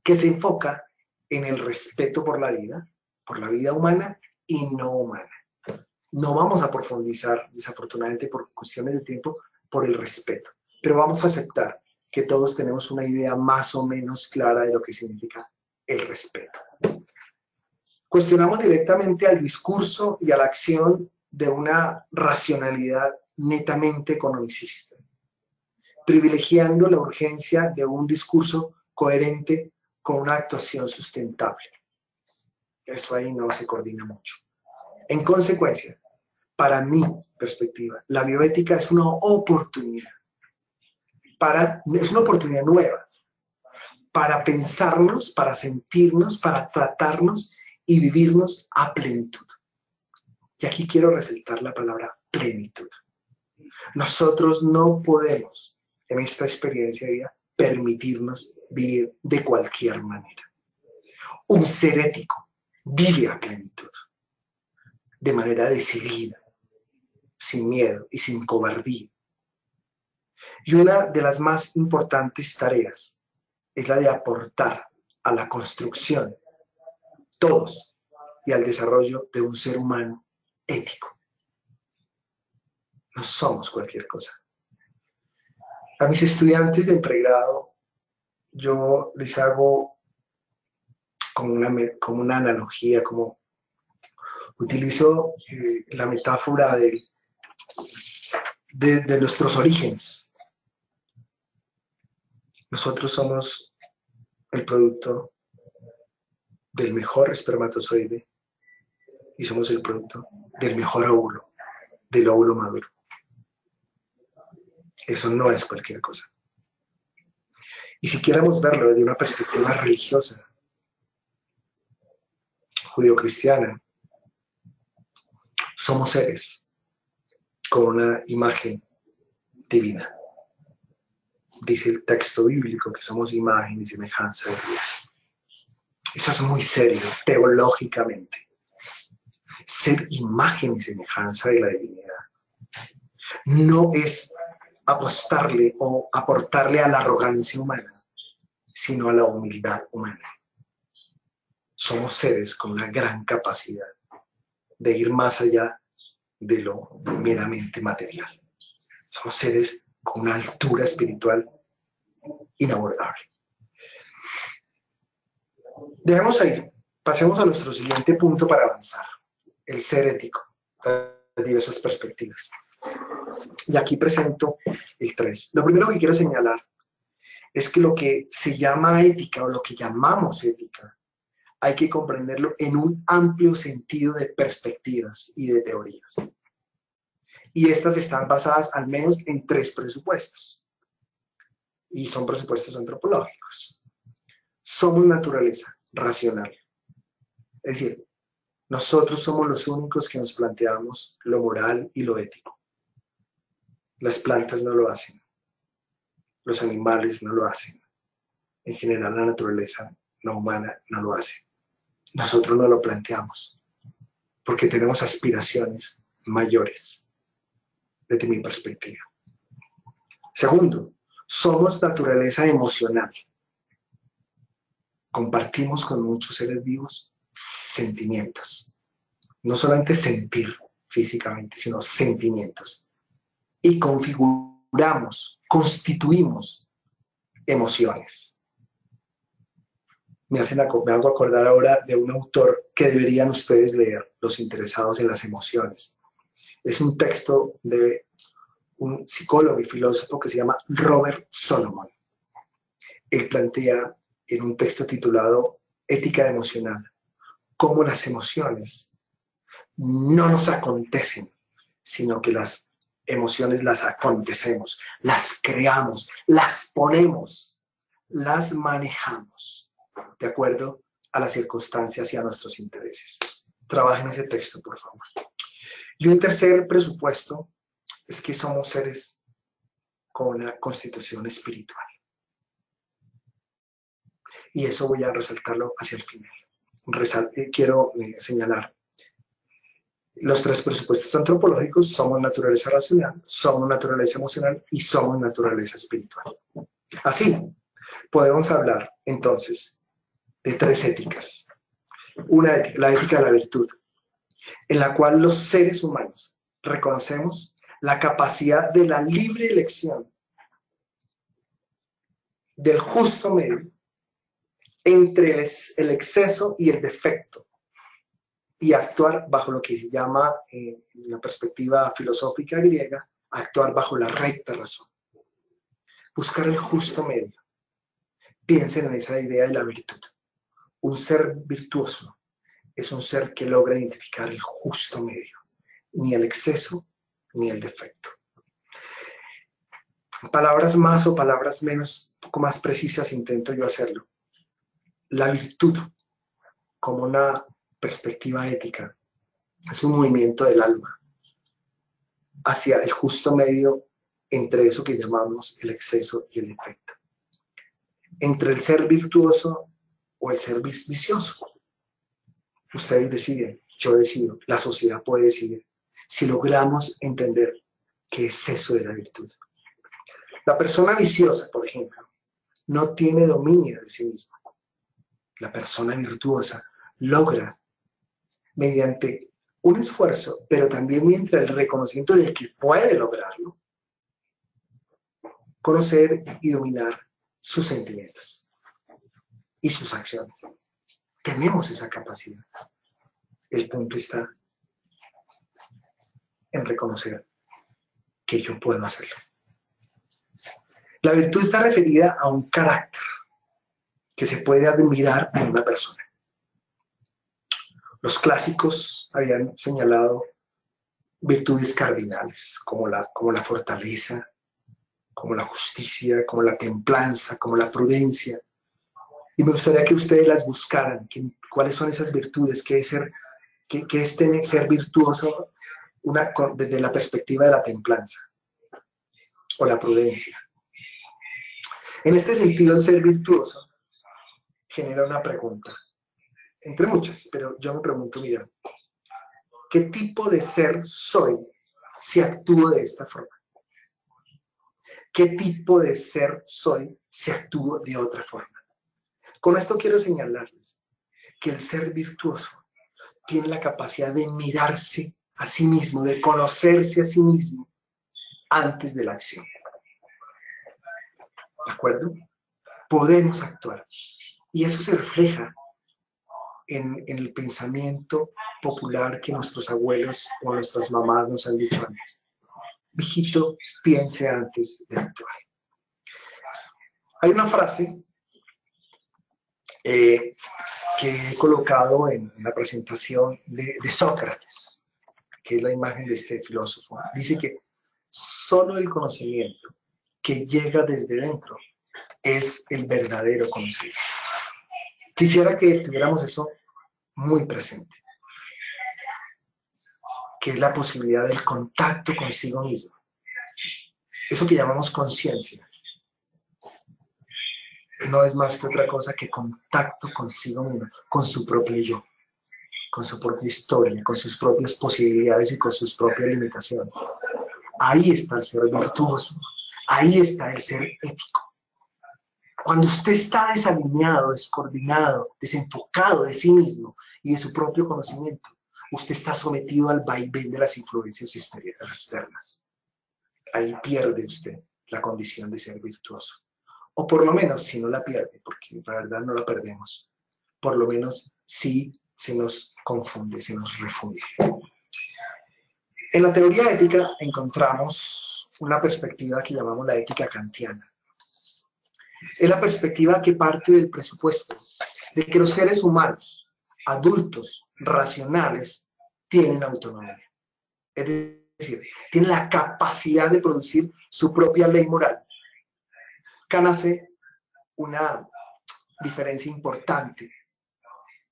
que se enfoca en el respeto por la vida, por la vida humana y no humana. No vamos a profundizar, desafortunadamente por cuestiones de tiempo, por el respeto, pero vamos a aceptar que todos tenemos una idea más o menos clara de lo que significa el respeto. Cuestionamos directamente al discurso y a la acción de una racionalidad netamente economicista, privilegiando la urgencia de un discurso coherente con una actuación sustentable. Eso ahí no se coordina mucho. En consecuencia, para mi perspectiva, la bioética es una oportunidad. Para, es una oportunidad nueva para pensarnos, para sentirnos, para tratarnos y vivirnos a plenitud. Y aquí quiero resaltar la palabra plenitud. Nosotros no podemos en esta experiencia permitirnos vivir de cualquier manera. Un ser ético vive a plenitud, de manera decidida, sin miedo y sin cobardía. Y una de las más importantes tareas es la de aportar a la construcción, todos, y al desarrollo de un ser humano ético. No somos cualquier cosa. A mis estudiantes del pregrado, yo les hago como una, como una analogía, como utilizo eh, la metáfora de, de nuestros orígenes. Nosotros somos el producto del mejor espermatozoide y somos el producto del mejor óvulo, del óvulo maduro. Eso no es cualquier cosa. Y si queremos verlo desde una perspectiva religiosa, judío-cristiana, somos seres con una imagen divina. Dice el texto bíblico que somos imagen y semejanza de Dios. Eso es muy serio, teológicamente. Ser imagen y semejanza de la divinidad no es apostarle o aportarle a la arrogancia humana, sino a la humildad humana. Somos seres con una gran capacidad de ir más allá de lo meramente material. Somos seres con una altura espiritual inabordable. Dejemos ahí. Pasemos a nuestro siguiente punto para avanzar. El ser ético, de diversas perspectivas. Y aquí presento el 3. Lo primero que quiero señalar es que lo que se llama ética o lo que llamamos ética, hay que comprenderlo en un amplio sentido de perspectivas y de teorías. Y estas están basadas al menos en tres presupuestos. Y son presupuestos antropológicos. Somos naturaleza racional. Es decir, nosotros somos los únicos que nos planteamos lo moral y lo ético. Las plantas no lo hacen. Los animales no lo hacen. En general, la naturaleza no humana no lo hace. Nosotros no lo planteamos porque tenemos aspiraciones mayores desde mi perspectiva. Segundo, somos naturaleza emocional. Compartimos con muchos seres vivos sentimientos. No solamente sentir físicamente, sino sentimientos. Y configuramos, constituimos emociones. Me, hacen, me hago acordar ahora de un autor que deberían ustedes leer, los interesados en las emociones. Es un texto de un psicólogo y filósofo que se llama Robert Solomon. Él plantea en un texto titulado Ética emocional cómo las emociones no nos acontecen, sino que las emociones las acontecemos, las creamos, las ponemos, las manejamos, de acuerdo a las circunstancias y a nuestros intereses. Trabajen ese texto, por favor. Y un tercer presupuesto es que somos seres con una constitución espiritual. Y eso voy a resaltarlo hacia el final. Eh, quiero eh, señalar los tres presupuestos antropológicos, somos naturaleza racional, somos naturaleza emocional y somos naturaleza espiritual. Así, podemos hablar entonces de tres éticas. Una la ética de la virtud, en la cual los seres humanos reconocemos la capacidad de la libre elección del justo medio entre el, exceso y el defecto y actuar bajo lo que se llama, eh, en la perspectiva filosófica griega, actuar bajo la recta razón. Buscar el justo medio. Piensen en esa idea de la virtud. Un ser virtuoso es un ser que logra identificar el justo medio, ni el exceso ni el defecto. Palabras más o palabras menos, poco más precisas, intento yo hacerlo la virtud como una perspectiva ética es un movimiento del alma hacia el justo medio entre eso que llamamos el exceso y el defecto. Entre el ser virtuoso o el ser vicioso. Ustedes deciden, yo decido, la sociedad puede decidir. Si logramos entender qué es eso de la virtud. La persona viciosa, por ejemplo, no tiene dominio de sí misma la persona virtuosa, logra mediante un esfuerzo, pero también mientras el reconocimiento de que puede lograrlo, conocer y dominar sus sentimientos y sus acciones. Tenemos esa capacidad. El punto está en reconocer que yo puedo hacerlo. La virtud está referida a un carácter, que se puede admirar en una persona. Los clásicos habían señalado virtudes cardinales, como la, como la fortaleza, como la justicia, como la templanza, como la prudencia. Y me gustaría que ustedes las buscaran, cuáles son esas virtudes, qué es ser, qué, es tener, ser virtuoso una, desde la perspectiva de la templanza o la prudencia. En este sentido, ser virtuoso genera una pregunta, entre muchas, pero yo me pregunto, mira, ¿qué tipo de ser soy si actúo de esta forma? ¿Qué tipo de ser soy si actúo de otra forma? Con esto quiero señalarles que el ser virtuoso tiene la capacidad de mirarse a sí mismo, de conocerse a sí mismo antes de la acción. ¿De acuerdo? Podemos actuar y eso se refleja en, el pensamiento popular que nuestros abuelos o nuestras mamás nos han dicho antes. Mijito, piense antes de actuar. Hay una frase eh, que he colocado en la presentación de, de Sócrates, que es la imagen de este filósofo, dice que solo el conocimiento que llega desde dentro es el verdadero conocimiento. Quisiera que tuviéramos eso muy presente, que es la posibilidad del contacto consigo mismo. Eso que llamamos conciencia no es más que otra cosa que contacto consigo mismo, con su propio yo, con su propia historia, con sus propias posibilidades y con sus propias limitaciones. Ahí está el ser virtuoso, ahí está el ser ético. Cuando usted está desalineado, descoordinado, desenfocado de sí mismo y de su propio conocimiento, usted está sometido al vaivén de las influencias externas. Ahí pierde usted la condición de ser virtuoso. O por lo menos, si no la pierde, porque la verdad no la perdemos, por lo menos sí se nos confunde, se nos refunde. En la teoría ética encontramos una perspectiva que llamamos la ética kantiana. Es la perspectiva que parte del presupuesto de que los seres humanos, adultos, racionales, tienen autonomía. Es decir, tienen la capacidad de producir su propia ley moral. Acá nace una diferencia importante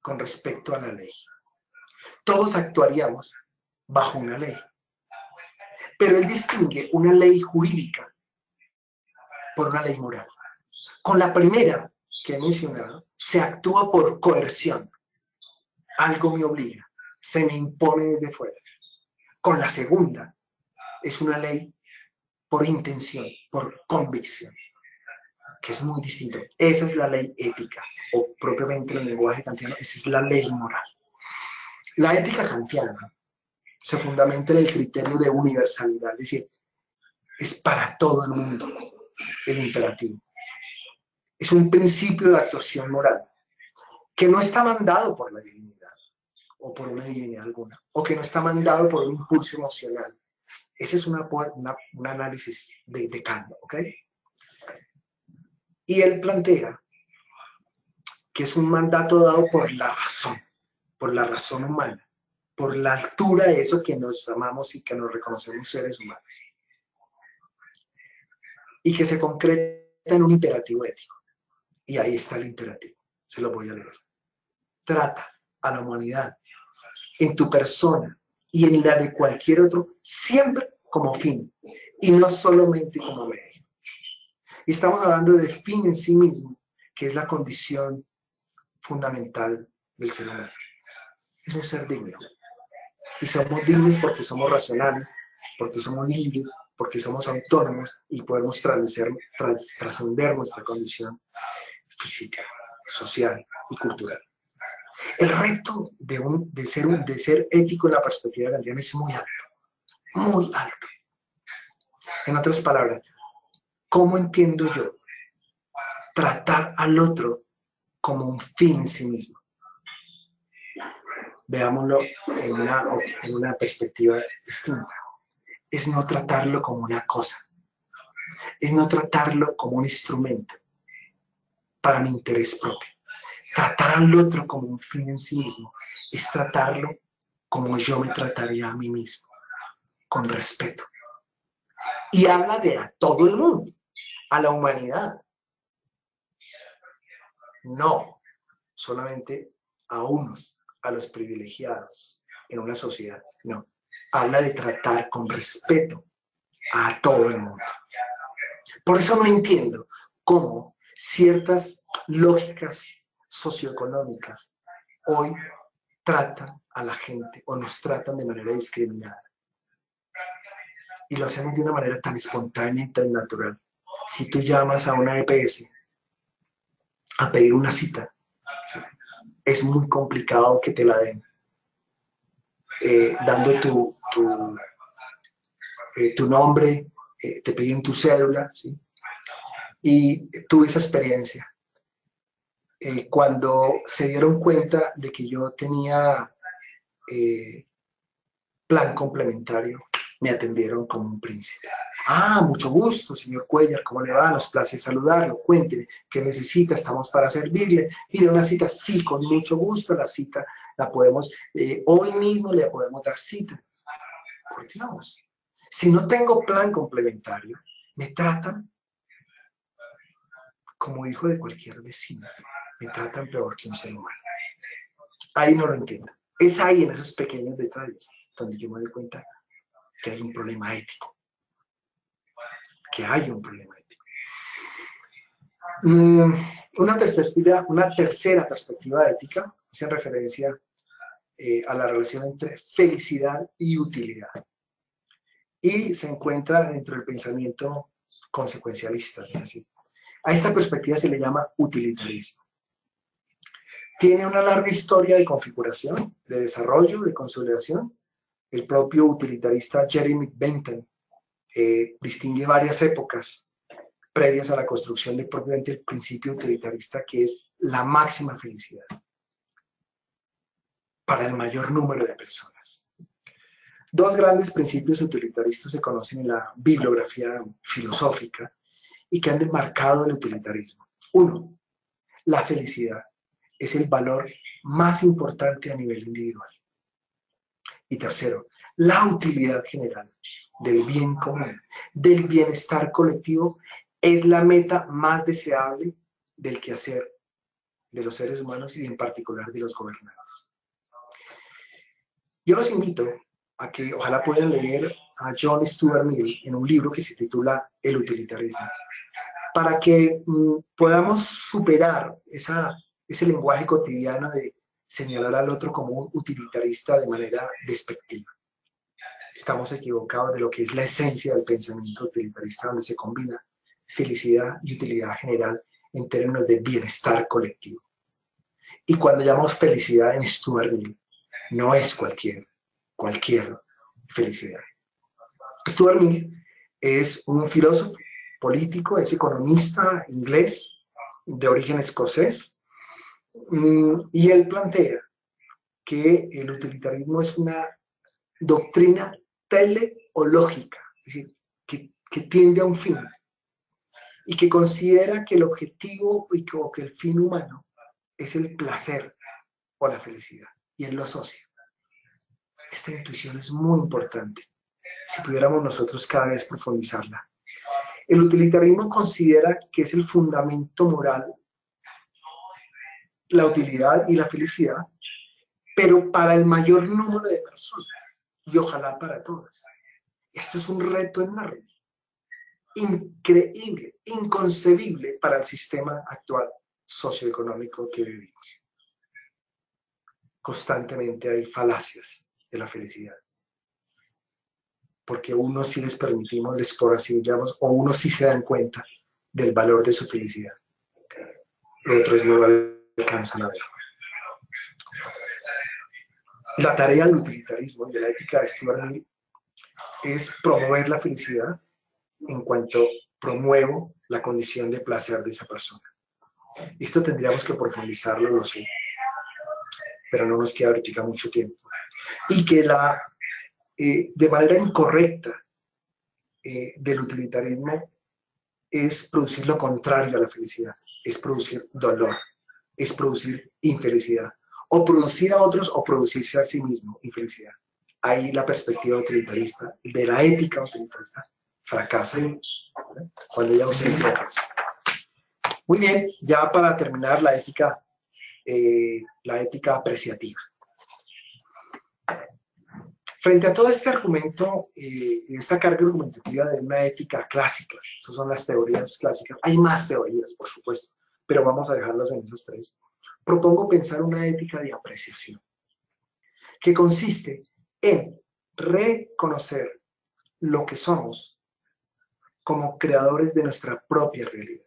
con respecto a la ley. Todos actuaríamos bajo una ley. Pero él distingue una ley jurídica por una ley moral. Con la primera que he mencionado, se actúa por coerción. Algo me obliga, se me impone desde fuera. Con la segunda, es una ley por intención, por convicción, que es muy distinto. Esa es la ley ética, o propiamente en el lenguaje kantiano, esa es la ley moral. La ética kantiana se fundamenta en el criterio de universalidad, es decir, es para todo el mundo el imperativo. Es un principio de actuación moral que no está mandado por la divinidad o por una divinidad alguna, o que no está mandado por un impulso emocional. Ese es un análisis de, de Kant, ¿ok? Y él plantea que es un mandato dado por la razón, por la razón humana por la altura de eso que nos amamos y que nos reconocemos seres humanos. Y que se concreta en un imperativo ético. Y ahí está el imperativo. Se lo voy a leer. Trata a la humanidad en tu persona y en la de cualquier otro, siempre como fin y no solamente como medio. Y estamos hablando de fin en sí mismo, que es la condición fundamental del ser humano. Es un ser digno y somos dignos porque somos racionales, porque somos libres, porque somos autónomos y podemos trascender nuestra condición física, social y cultural. El reto de, ser, ético en la perspectiva kantiana es muy alto, muy alto. En otras palabras, ¿cómo entiendo yo tratar al otro como un fin en sí mismo? veámoslo una, en una perspectiva distinta. Es no tratarlo como una cosa, es no tratarlo como un instrumento para mi interés propio. Tratar al otro como un fin en sí mismo es tratarlo como yo me trataría a mí mismo, con respeto. Y habla de a todo el mundo, a la humanidad. No solamente a unos a los privilegiados en una sociedad, no. Habla de tratar con respeto a todo el mundo. Por eso no entiendo cómo ciertas lógicas socioeconómicas hoy tratan a la gente o nos tratan de manera discriminada. Y lo hacemos de una manera tan espontánea y tan natural. Si tú llamas a una EPS a pedir una cita, es muy complicado que te la den. Eh, dando tu, tu, eh, nombre, eh, te piden tu cédula, ¿sí? Y tuve esa experiencia. cuando se dieron cuenta de que yo tenía plan complementario, me atendieron como un príncipe. Ah, mucho gusto, señor Cuellar, ¿cómo le va? Nos place saludarlo. Cuénteme, ¿qué necesita? Estamos para servirle. Mire, una cita, sí, con mucho gusto, la cita la podemos, eh, hoy mismo le podemos dar cita. por. Si no tengo plan complementario, me tratan como hijo de cualquier vecino. Me tratan peor que un ser humano. Ahí no lo entiendo. Es ahí en esos pequeños detalles donde yo me doy cuenta que hay un problema ético. Que hay un problema ético. Mm, una, tercera, una tercera perspectiva ética hace referencia eh, a la relación entre felicidad y utilidad. Y se encuentra dentro del pensamiento consecuencialista. A esta perspectiva se le llama utilitarismo. Tiene una larga historia de configuración, de desarrollo, de consolidación. El propio utilitarista Jeremy Bentham eh, distingue varias épocas previas a la construcción de propiamente el principio utilitarista, que es la máxima felicidad para el mayor número de personas. Dos grandes principios utilitaristas se conocen en la bibliografía filosófica y que han demarcado el utilitarismo. Uno, la felicidad es el valor más importante a nivel individual. Y tercero, la utilidad general del bien común, del bienestar colectivo, es la meta más deseable del quehacer de los seres humanos y en particular de los gobernantes. Yo los invito a que ojalá puedan leer a John Stuart Mill en un libro que se titula El utilitarismo, para que mm, podamos superar esa ese lenguaje cotidiano de señalar al otro como un utilitarista de manera despectiva. Estamos equivocados de lo que es la esencia del pensamiento utilitarista, donde se combina felicidad y utilidad general en términos de bienestar colectivo. Y cuando llamamos felicidad en Stuart Mill, no es cualquier, cualquier felicidad. Stuart Mill es un filósofo político, es economista inglés de origen escocés, Mm, y él plantea que el utilitarismo es una doctrina teleológica, es decir, que, tiende a un fin y que considera que el objetivo y que, que el fin humano es el placer o la felicidad, y él lo asocia. Esta intuición es muy importante, si pudiéramos nosotros cada vez profundizarla. El utilitarismo considera que es el fundamento moral la utilidad y la felicidad, pero para el mayor número de personas y ojalá para todas. Esto es un reto enorme, increíble, inconcebible para el sistema actual socioeconómico que vivimos. Constantemente hay falacias de la felicidad. Porque uno sí les permitimos, les por así o uno sí se dan cuenta del valor de su felicidad. Otros no alcanzan a ver. La tarea del utilitarismo y de la ética de Stuart Mill es promover la felicidad en cuanto promuevo la condición de placer de esa persona. Esto tendríamos que profundizarlo, lo sé, pero no nos queda ahorita mucho tiempo. Y que la, eh, de manera incorrecta eh, del utilitarismo es producir lo contrario a la felicidad, es producir dolor es producir infelicidad. O producir a otros o producirse a sí mismo infelicidad. Ahí la perspectiva utilitarista, de la ética utilitarista, fracasa cuando ya se Muy bien, ya para terminar la ética, eh, la ética apreciativa. Frente a todo este argumento, eh, esta carga argumentativa de una ética clásica, esas son las teorías clásicas, hay más teorías, por supuesto, pero vamos a dejarlas en esas tres. Propongo pensar una ética de apreciación, que consiste en reconocer lo que somos como creadores de nuestra propia realidad.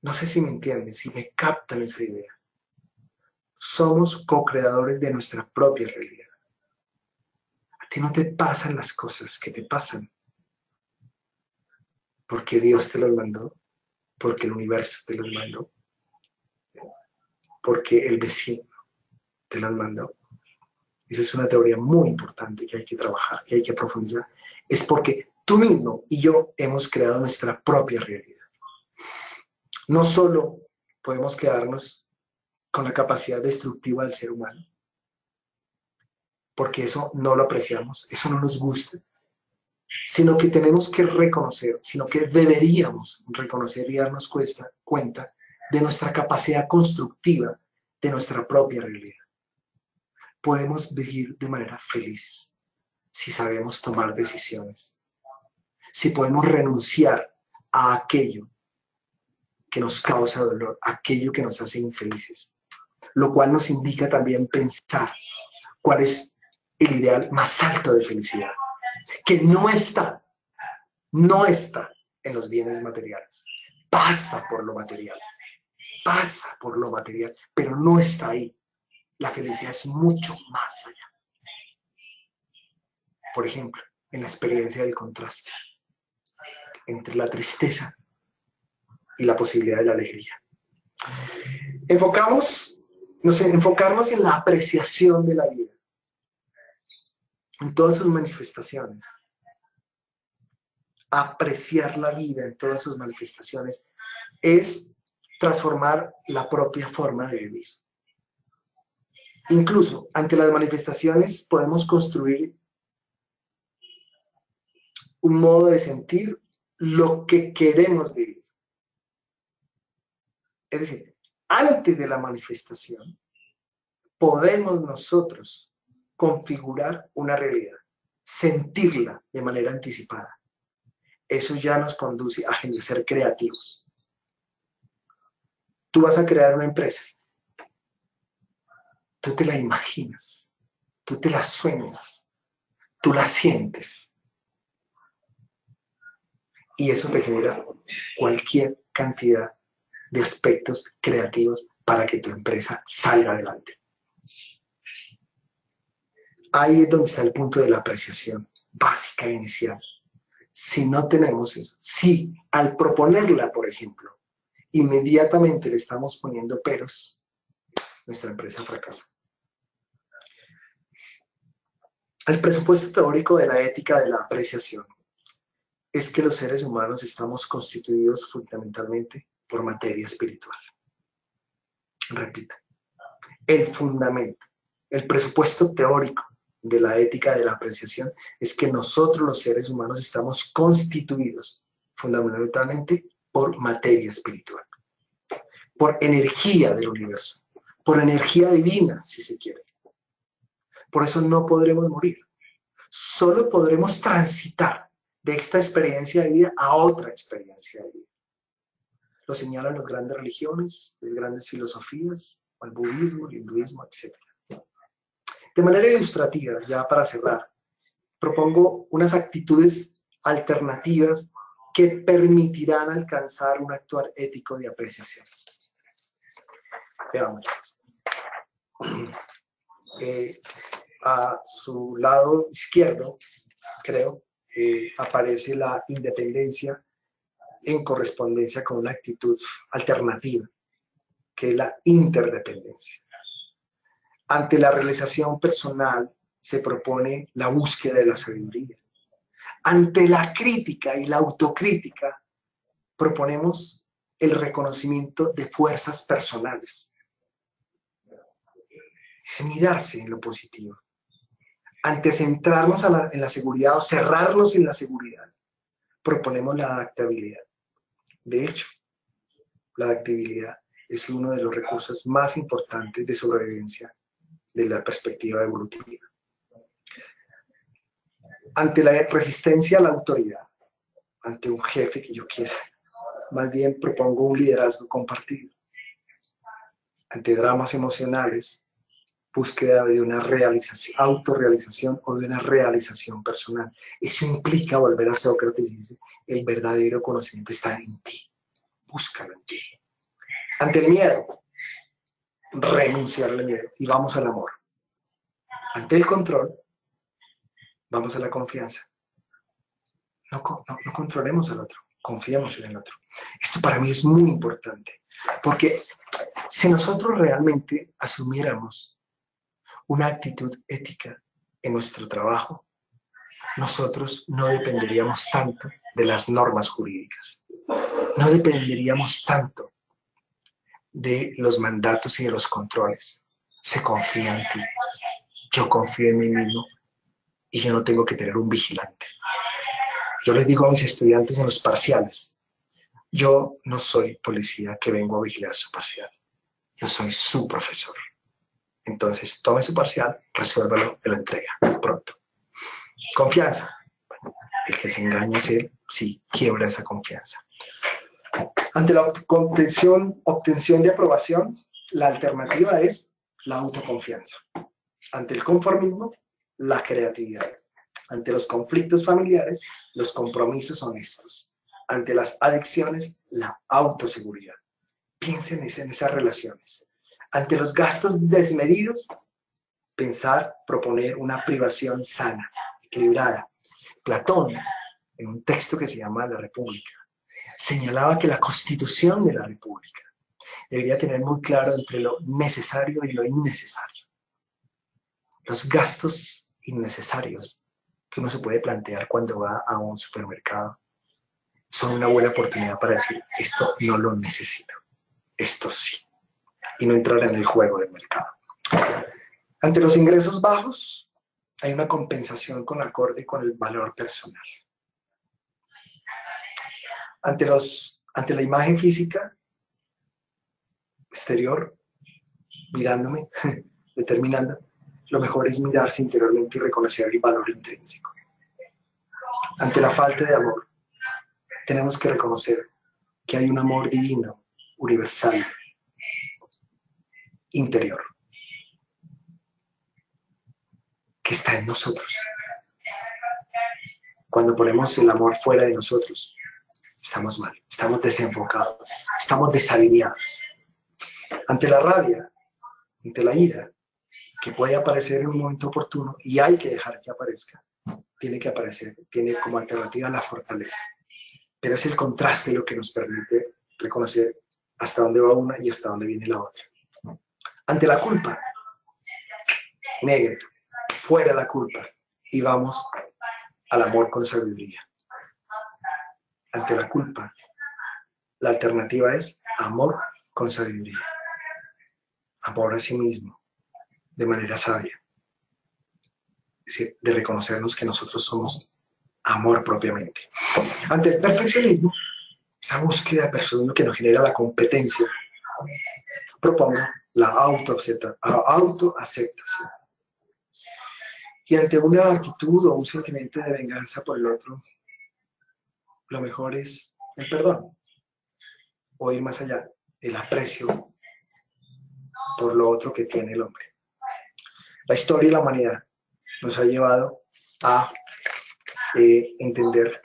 No sé si me entienden, si me captan esa idea. Somos co-creadores de nuestra propia realidad. A ti no te pasan las cosas que te pasan porque Dios te los mandó, porque el universo te los mandó, porque el vecino te los mandó. Esa es una teoría muy importante que hay que trabajar, que hay que profundizar. Es porque tú mismo y yo hemos creado nuestra propia realidad. No solo podemos quedarnos con la capacidad destructiva del ser humano, porque eso no lo apreciamos, eso no nos gusta, sino que tenemos que reconocer, sino que deberíamos reconocer y darnos cuenta, cuenta de nuestra capacidad constructiva de nuestra propia realidad. Podemos vivir de manera feliz si sabemos tomar decisiones, si podemos renunciar a aquello que nos causa dolor, aquello que nos hace infelices, lo cual nos indica también pensar cuál es el ideal más alto de felicidad, que no está, no está en los bienes materiales, pasa por lo material, pasa por lo material, pero no está ahí. La felicidad es mucho más allá. Por ejemplo, en la experiencia del contraste entre la tristeza y la posibilidad de la alegría. Enfocamos, no sé, enfocarnos en la apreciación de la vida, en todas sus manifestaciones. Apreciar la vida en todas sus manifestaciones es transformar la propia forma de vivir. Incluso ante las manifestaciones podemos construir un modo de sentir lo que queremos vivir. Es decir, antes de la manifestación, podemos nosotros configurar una realidad, sentirla de manera anticipada. Eso ya nos conduce a ser creativos. Tú vas a crear una empresa. Tú te la imaginas, tú te la sueñas, tú la sientes. Y eso te genera cualquier cantidad de aspectos creativos para que tu empresa salga adelante. Ahí es donde está el punto de la apreciación básica e inicial. Si no tenemos eso, si al proponerla, por ejemplo, inmediatamente le estamos poniendo peros, nuestra empresa fracasa. El presupuesto teórico de la ética de la apreciación es que los seres humanos estamos constituidos fundamentalmente por materia espiritual. Repito, el fundamento, el presupuesto teórico de la ética de la apreciación es que nosotros los seres humanos estamos constituidos fundamentalmente por materia espiritual, por energía del universo, por energía divina, si se quiere. Por eso no podremos morir. Solo podremos transitar de esta experiencia de vida a otra experiencia de vida. Lo señalan las grandes religiones, las grandes filosofías, el budismo, el hinduismo, etc. De manera ilustrativa, ya para cerrar, propongo unas actitudes alternativas que permitirán alcanzar un actuar ético de apreciación. Veamos. [clears throat] Eh, a su lado izquierdo, creo, eh, aparece la independencia en correspondencia con una actitud alternativa, que es la interdependencia. Ante la realización personal se propone la búsqueda de la sabiduría. Ante la crítica y la autocrítica proponemos el reconocimiento de fuerzas personales. Es mirarse en lo positivo. Ante centrarnos en la seguridad o cerrarnos en la seguridad, proponemos la adaptabilidad. De hecho, la adaptabilidad es uno de los recursos más importantes de sobrevivencia de la perspectiva evolutiva. Ante la resistencia a la autoridad, ante un jefe que yo quiera, más bien propongo un liderazgo compartido. Ante dramas emocionales, búsqueda de una realización, autorrealización o de una realización personal. Eso implica volver a Sócrates y dice, el verdadero conocimiento está en ti. Búscalo en ti. Ante el miedo, renunciar al miedo y vamos al amor. Ante el control, vamos a la confianza. No, no, controlemos al otro, confiemos en el otro. Esto para mí es muy importante, porque si nosotros realmente asumiéramos una actitud ética en nuestro trabajo, nosotros no dependeríamos tanto de las normas jurídicas. No dependeríamos tanto de los mandatos y de los controles. Se confía en ti. yo confío en mí mismo y yo no tengo que tener un vigilante. Yo les digo a mis estudiantes en los parciales, yo no soy policía que vengo a vigilar su parcial, yo soy su profesor. Entonces, tome su parcial, resuélvalo y lo entrega pronto. Confianza. el que se engaña es él, sí, quiebra esa confianza. Ante la obtención, obtención de aprobación, la alternativa es la autoconfianza. Ante el conformismo, la creatividad. Ante los conflictos familiares, los compromisos honestos. Ante las adicciones, la autoseguridad. Piensen en esas relaciones. Ante los gastos desmedidos, pensar, proponer una privación sana, equilibrada. Platón, en un texto que se llama La República, señalaba que la constitución de la República debería tener muy claro entre lo necesario y lo innecesario. Los gastos innecesarios que uno se puede plantear cuando va a un supermercado son una buena oportunidad para decir, esto no lo necesito, esto sí, y no entrar en el juego del mercado. Ante los ingresos bajos, hay una compensación con acorde con el valor personal. Ante, los, ante la imagen física exterior, mirándome, [laughs] determinando, lo mejor es mirarse interiormente y reconocer el valor intrínseco. Ante la falta de amor, tenemos que reconocer que hay un amor divino, universal, interior, que está en nosotros. Cuando ponemos el amor fuera de nosotros, estamos mal, estamos desenfocados, estamos desalineados. Ante la rabia, ante la ira, que puede aparecer en un momento oportuno y hay que dejar que aparezca, tiene que aparecer, tiene como alternativa la fortaleza. Pero es el contraste lo que nos permite reconocer hasta dónde va una y hasta dónde viene la otra. Ante la culpa, negre, fuera la culpa y vamos al amor con sabiduría. Ante la culpa, la alternativa es amor con sabiduría. Amor a sí mismo, de manera sabia. Es decir, de reconocernos que nosotros somos amor propiamente. Ante el perfeccionismo, esa búsqueda personal que nos genera la competencia, propongo la autoaceptación. Y ante una actitud o un sentimiento de venganza por el otro, lo mejor es el perdón, o ir más allá, el aprecio por lo otro que tiene el hombre. La historia y la humanidad nos ha llevado a eh, entender,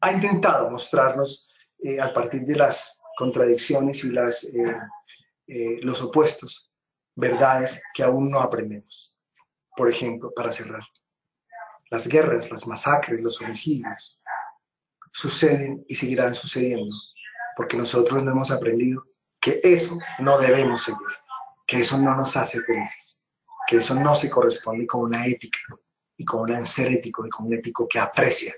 ha intentado mostrarnos eh, a partir de las contradicciones y las, eh, los opuestos, verdades que aún no aprendemos. Por ejemplo, para cerrar, las guerras, las masacres, los homicidios suceden y seguirán sucediendo porque nosotros no hemos aprendido que eso no debemos seguir, que eso no nos hace felices, que eso no se corresponde con una ética y con un ser ético y con un ético que aprecia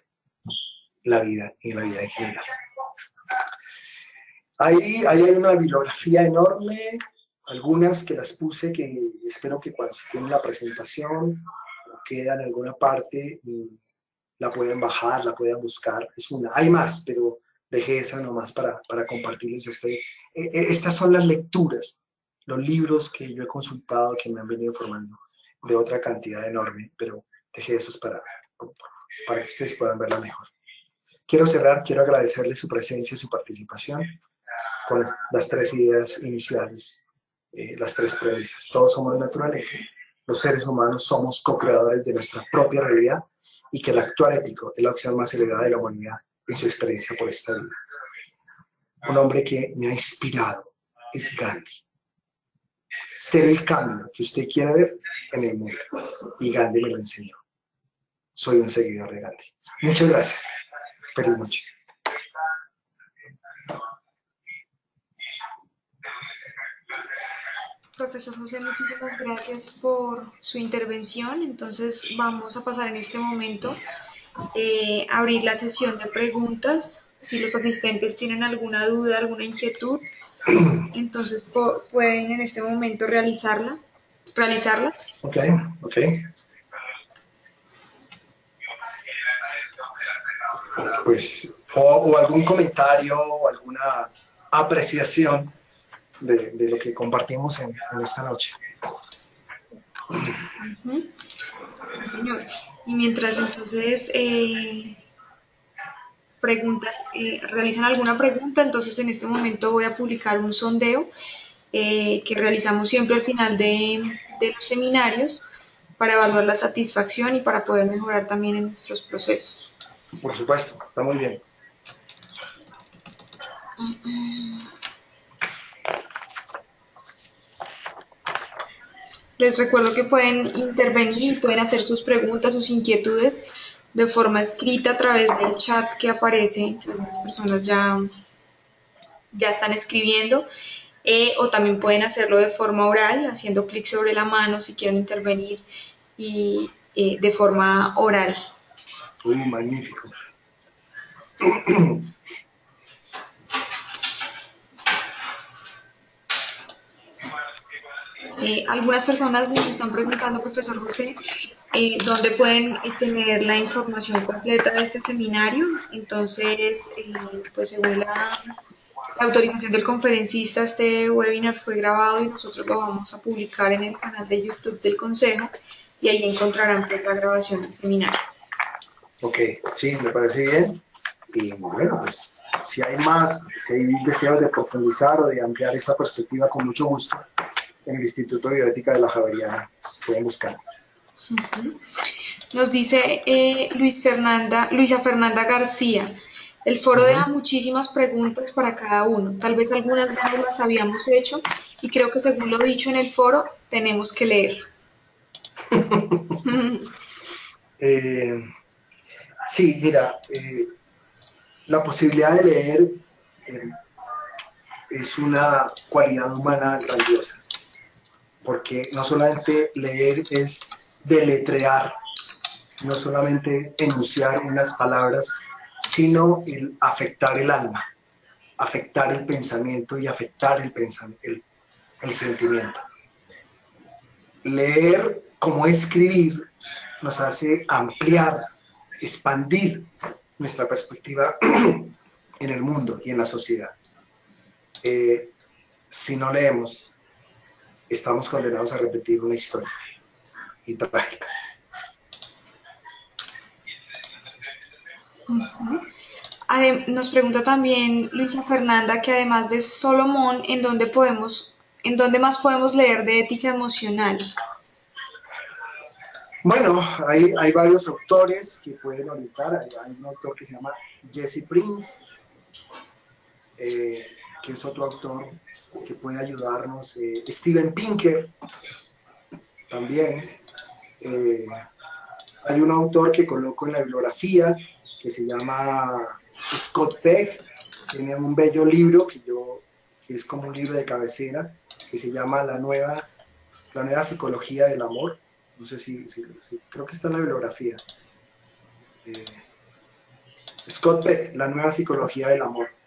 la vida y la vida en general. Ahí, ahí hay una bibliografía enorme, algunas que las puse que espero que cuando se tiene la presentación queda en alguna parte, mm, la pueden bajar, la pueden buscar. Es una. Hay más, pero dejé esa nomás para, para compartirles este. E, e, estas son las lecturas, los libros que yo he consultado, que me han venido formando de otra cantidad enorme, pero dejé esos para, para que ustedes puedan verla mejor. Quiero cerrar, quiero agradecerles su presencia su participación con las tres ideas iniciales, eh, las tres premisas. Todos somos naturaleza, los seres humanos somos co-creadores de nuestra propia realidad y que el actuar ético es la opción más elevada de la humanidad en su experiencia por esta vida. Un hombre que me ha inspirado es Gandhi. Ser el cambio que usted quiere ver en el mundo. Y Gandhi me lo enseñó. Soy un seguidor de Gandhi. Muchas gracias. Feliz noche. Profesor José, muchísimas gracias por su intervención. Entonces vamos a pasar en este momento eh, abrir la sesión de preguntas. Si los asistentes tienen alguna duda, alguna inquietud, Entonces pueden en este momento realizarla, realizarlas. Ok, ok. Pues, o, algún comentario o alguna apreciación de, lo que compartimos en, esta noche. Señor. Y mientras entonces eh, pregunta, eh, realizan alguna pregunta, entonces en este momento voy a publicar un sondeo eh, que realizamos siempre al final de, de, los seminarios para evaluar la satisfacción y para poder mejorar también en nuestros procesos. Por supuesto, está muy bien. Les recuerdo que pueden intervenir y pueden hacer sus preguntas, sus inquietudes de forma escrita a través del chat que aparece, que las personas ya, ya están escribiendo, eh, o también pueden hacerlo de forma oral, haciendo clic sobre la mano si quieren intervenir y eh, de forma oral. Magnífico. [clears throat] Eh, algunas personas nos están preguntando, profesor José, eh, dónde pueden eh, tener la información completa de este seminario. Entonces, pues según la, autorización del conferencista, este webinar fue grabado y nosotros lo vamos a publicar en el canal de YouTube del Consejo y ahí encontrarán pues la grabación del seminario. Ok, sí, me parece bien. Y bueno, pues si hay más, si hay deseos de profundizar o de ampliar esta perspectiva, con mucho gusto, en el Instituto de Bioética de la Javeriana, pueden buscar. Nos dice eh, Luis Fernanda, Luisa Fernanda García, el foro deja muchísimas preguntas para cada uno. Tal vez algunas ya no las habíamos hecho y creo que según lo dicho en el foro, tenemos que leer. [laughs] Eh, sí, mira, eh, la posibilidad de leer es una cualidad humana grandiosa porque no solamente leer es deletrear, no solamente enunciar unas palabras, sino afectar el alma, afectar el pensamiento y afectar el, el, el sentimiento. Leer como escribir nos hace ampliar, expandir nuestra perspectiva [clears throat] en el mundo y en la sociedad. Eh, si no leemos, estamos condenados a repetir una historia y trágica. Nos pregunta también Luisa Fernanda que además de Solomón, ¿en dónde podemos, en dónde más podemos leer de ética emocional? Bueno, hay, hay varios autores que pueden orientar. Hay, un autor que se llama Jesse Prince, eh, que es otro autor que puede ayudarnos. Eh, Steven Pinker, también. Eh, hay un autor que coloco en la bibliografía que se llama Scott Peck. Tiene un bello libro que yo que es como un libro de cabecera que se llama La nueva, la nueva psicología del amor. No sé si, creo que está en la bibliografía. Eh, Scott Peck, La nueva psicología del amor.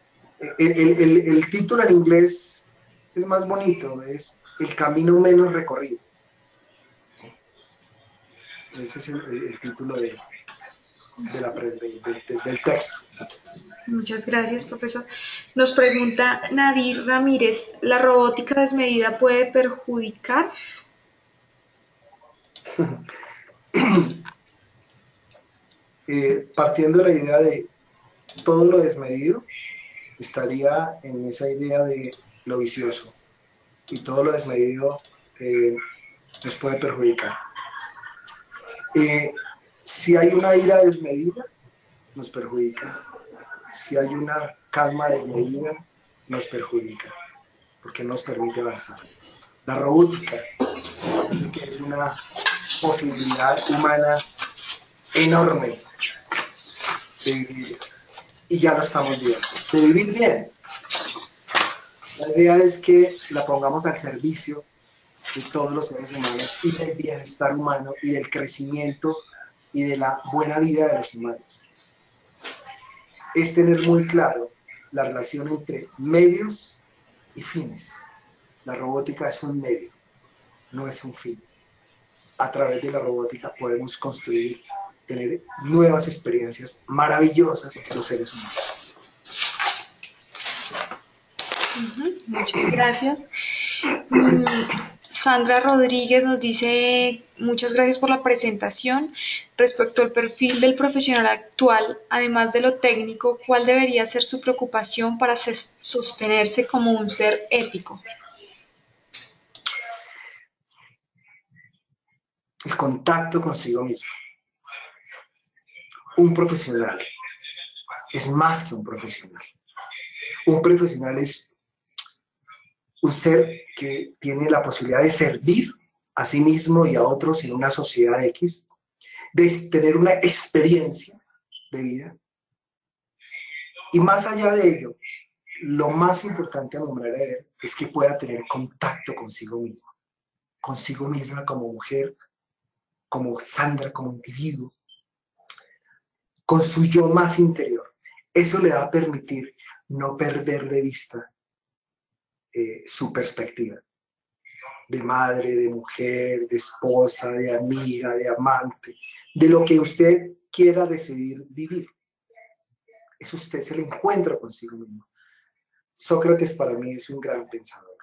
El título en inglés es más bonito, es el camino menos recorrido. Ese es el, título de, del texto. Muchas gracias, profesor. Nos pregunta Nadir Ramírez, ¿la robótica desmedida puede perjudicar? Eh, partiendo de la idea de todo lo desmedido, estaría en esa idea de lo vicioso y todo lo desmedido eh, nos puede perjudicar. Eh, si hay una ira desmedida, nos perjudica. Si hay una calma desmedida, nos perjudica, porque nos permite avanzar. La robótica es una posibilidad humana enorme vivir, y ya lo estamos viendo, de vivir bien, la idea es que la pongamos al servicio de todos los seres humanos y del bienestar humano y del crecimiento y de la buena vida de los humanos. Es tener muy claro la relación entre medios y fines. La robótica es un medio, no es un fin. A través de la robótica podemos construir, tener nuevas experiencias maravillosas los seres humanos. Muchas gracias. Mm, Sandra Rodríguez nos dice muchas gracias por la presentación. Respecto al perfil del profesional actual, además de lo técnico, ¿cuál debería ser su preocupación para sostenerse como un ser ético? El contacto consigo mismo. Un profesional es más que un profesional. Un profesional es un ser que tiene la posibilidad de servir a sí mismo y a otros en una sociedad X, de tener una experiencia de vida. Y más allá de ello, lo más importante a nombrar es que pueda tener contacto consigo mismo, consigo misma como mujer, como Sandra, como individuo, con su yo más interior. Eso le va a permitir no perder de vista eh, su perspectiva de madre, de mujer, de esposa, de amiga, de amante, de lo que usted quiera decidir vivir. Eso usted se lo encuentra consigo mismo. Sócrates para mí es un gran pensador.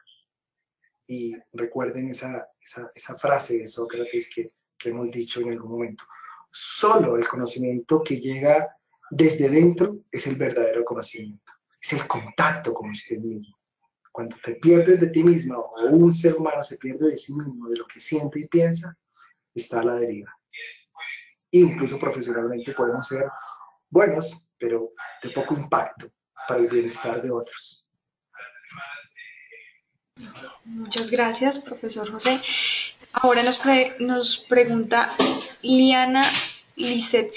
Y recuerden esa, esa, frase de Sócrates que, que hemos dicho en algún momento. Solo el conocimiento que llega desde dentro es el verdadero conocimiento. Es el contacto con usted mismo. Cuando te pierdes de ti mismo o un ser humano se pierde de sí mismo, de lo que siente y piensa, está a la deriva. Incluso profesionalmente podemos ser buenos, pero de poco impacto para el bienestar de otros. Muchas gracias, profesor José. Ahora nos, nos pregunta Liana Lisset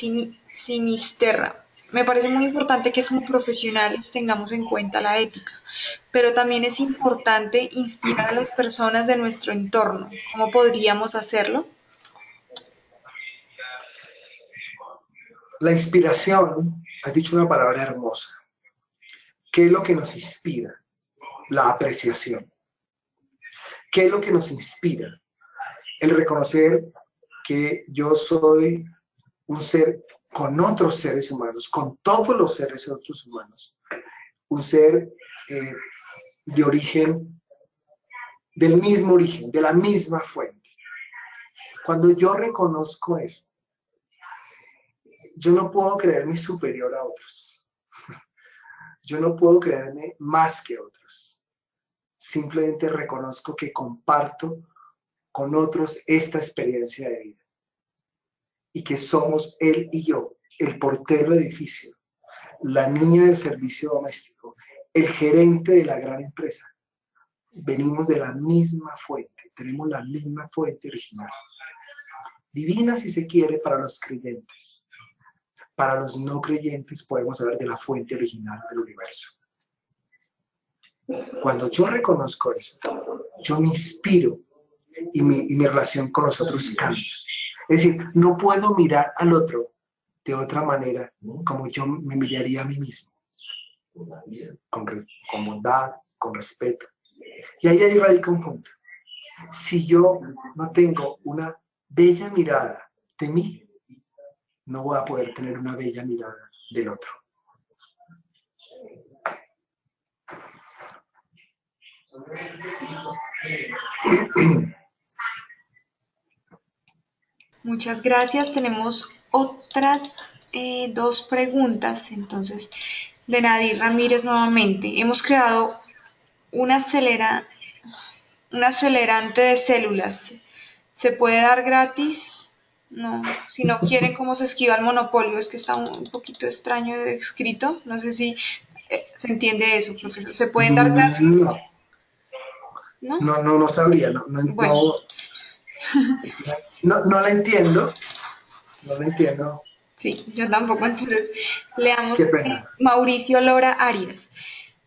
Sinisterra me parece muy importante que como profesionales tengamos en cuenta la ética, pero también es importante inspirar a las personas de nuestro entorno. ¿Cómo podríamos hacerlo? La inspiración, has dicho una palabra hermosa. ¿Qué es lo que nos inspira? La apreciación. ¿Qué es lo que nos inspira? El reconocer que yo soy un ser con otros seres humanos, con todos los seres otros humanos. Un ser eh, de origen, del mismo origen, de la misma fuente. Cuando yo reconozco eso, yo no puedo creerme superior a otros. [laughs] Yo no puedo creerme más que otros. Simplemente reconozco que comparto con otros esta experiencia de vida y que somos él y yo, el portero del edificio, la niña del servicio doméstico, el gerente de la gran empresa. Venimos de la misma fuente, tenemos la misma fuente original. Divina si se quiere para los creyentes. Para los no creyentes podemos hablar de la fuente original del universo. Cuando yo reconozco eso, yo me inspiro y mi, y mi relación con los otros cambia es decir, no puedo mirar al otro de otra manera, como yo me miraría a mí mismo, con, con bondad, con respeto. Y ahí hay radica un punto. Si yo no tengo una bella mirada de mí, no voy a poder tener una bella mirada del otro. [clears throat] Muchas gracias. Tenemos otras eh, dos preguntas. Entonces, de Nadir Ramírez nuevamente. Hemos creado una, acelera, un acelerante de células. ¿Se puede dar gratis? No. Si no quieren, ¿cómo se esquiva el monopolio? Es que está un, poquito extraño escrito. No sé si eh, se entiende eso, profesor. ¿Se pueden dar gratis? No. No, no, no, sabría. No, no, no, no la entiendo. No la entiendo. Sí, yo tampoco. Entonces, leamos Mauricio Lora Arias.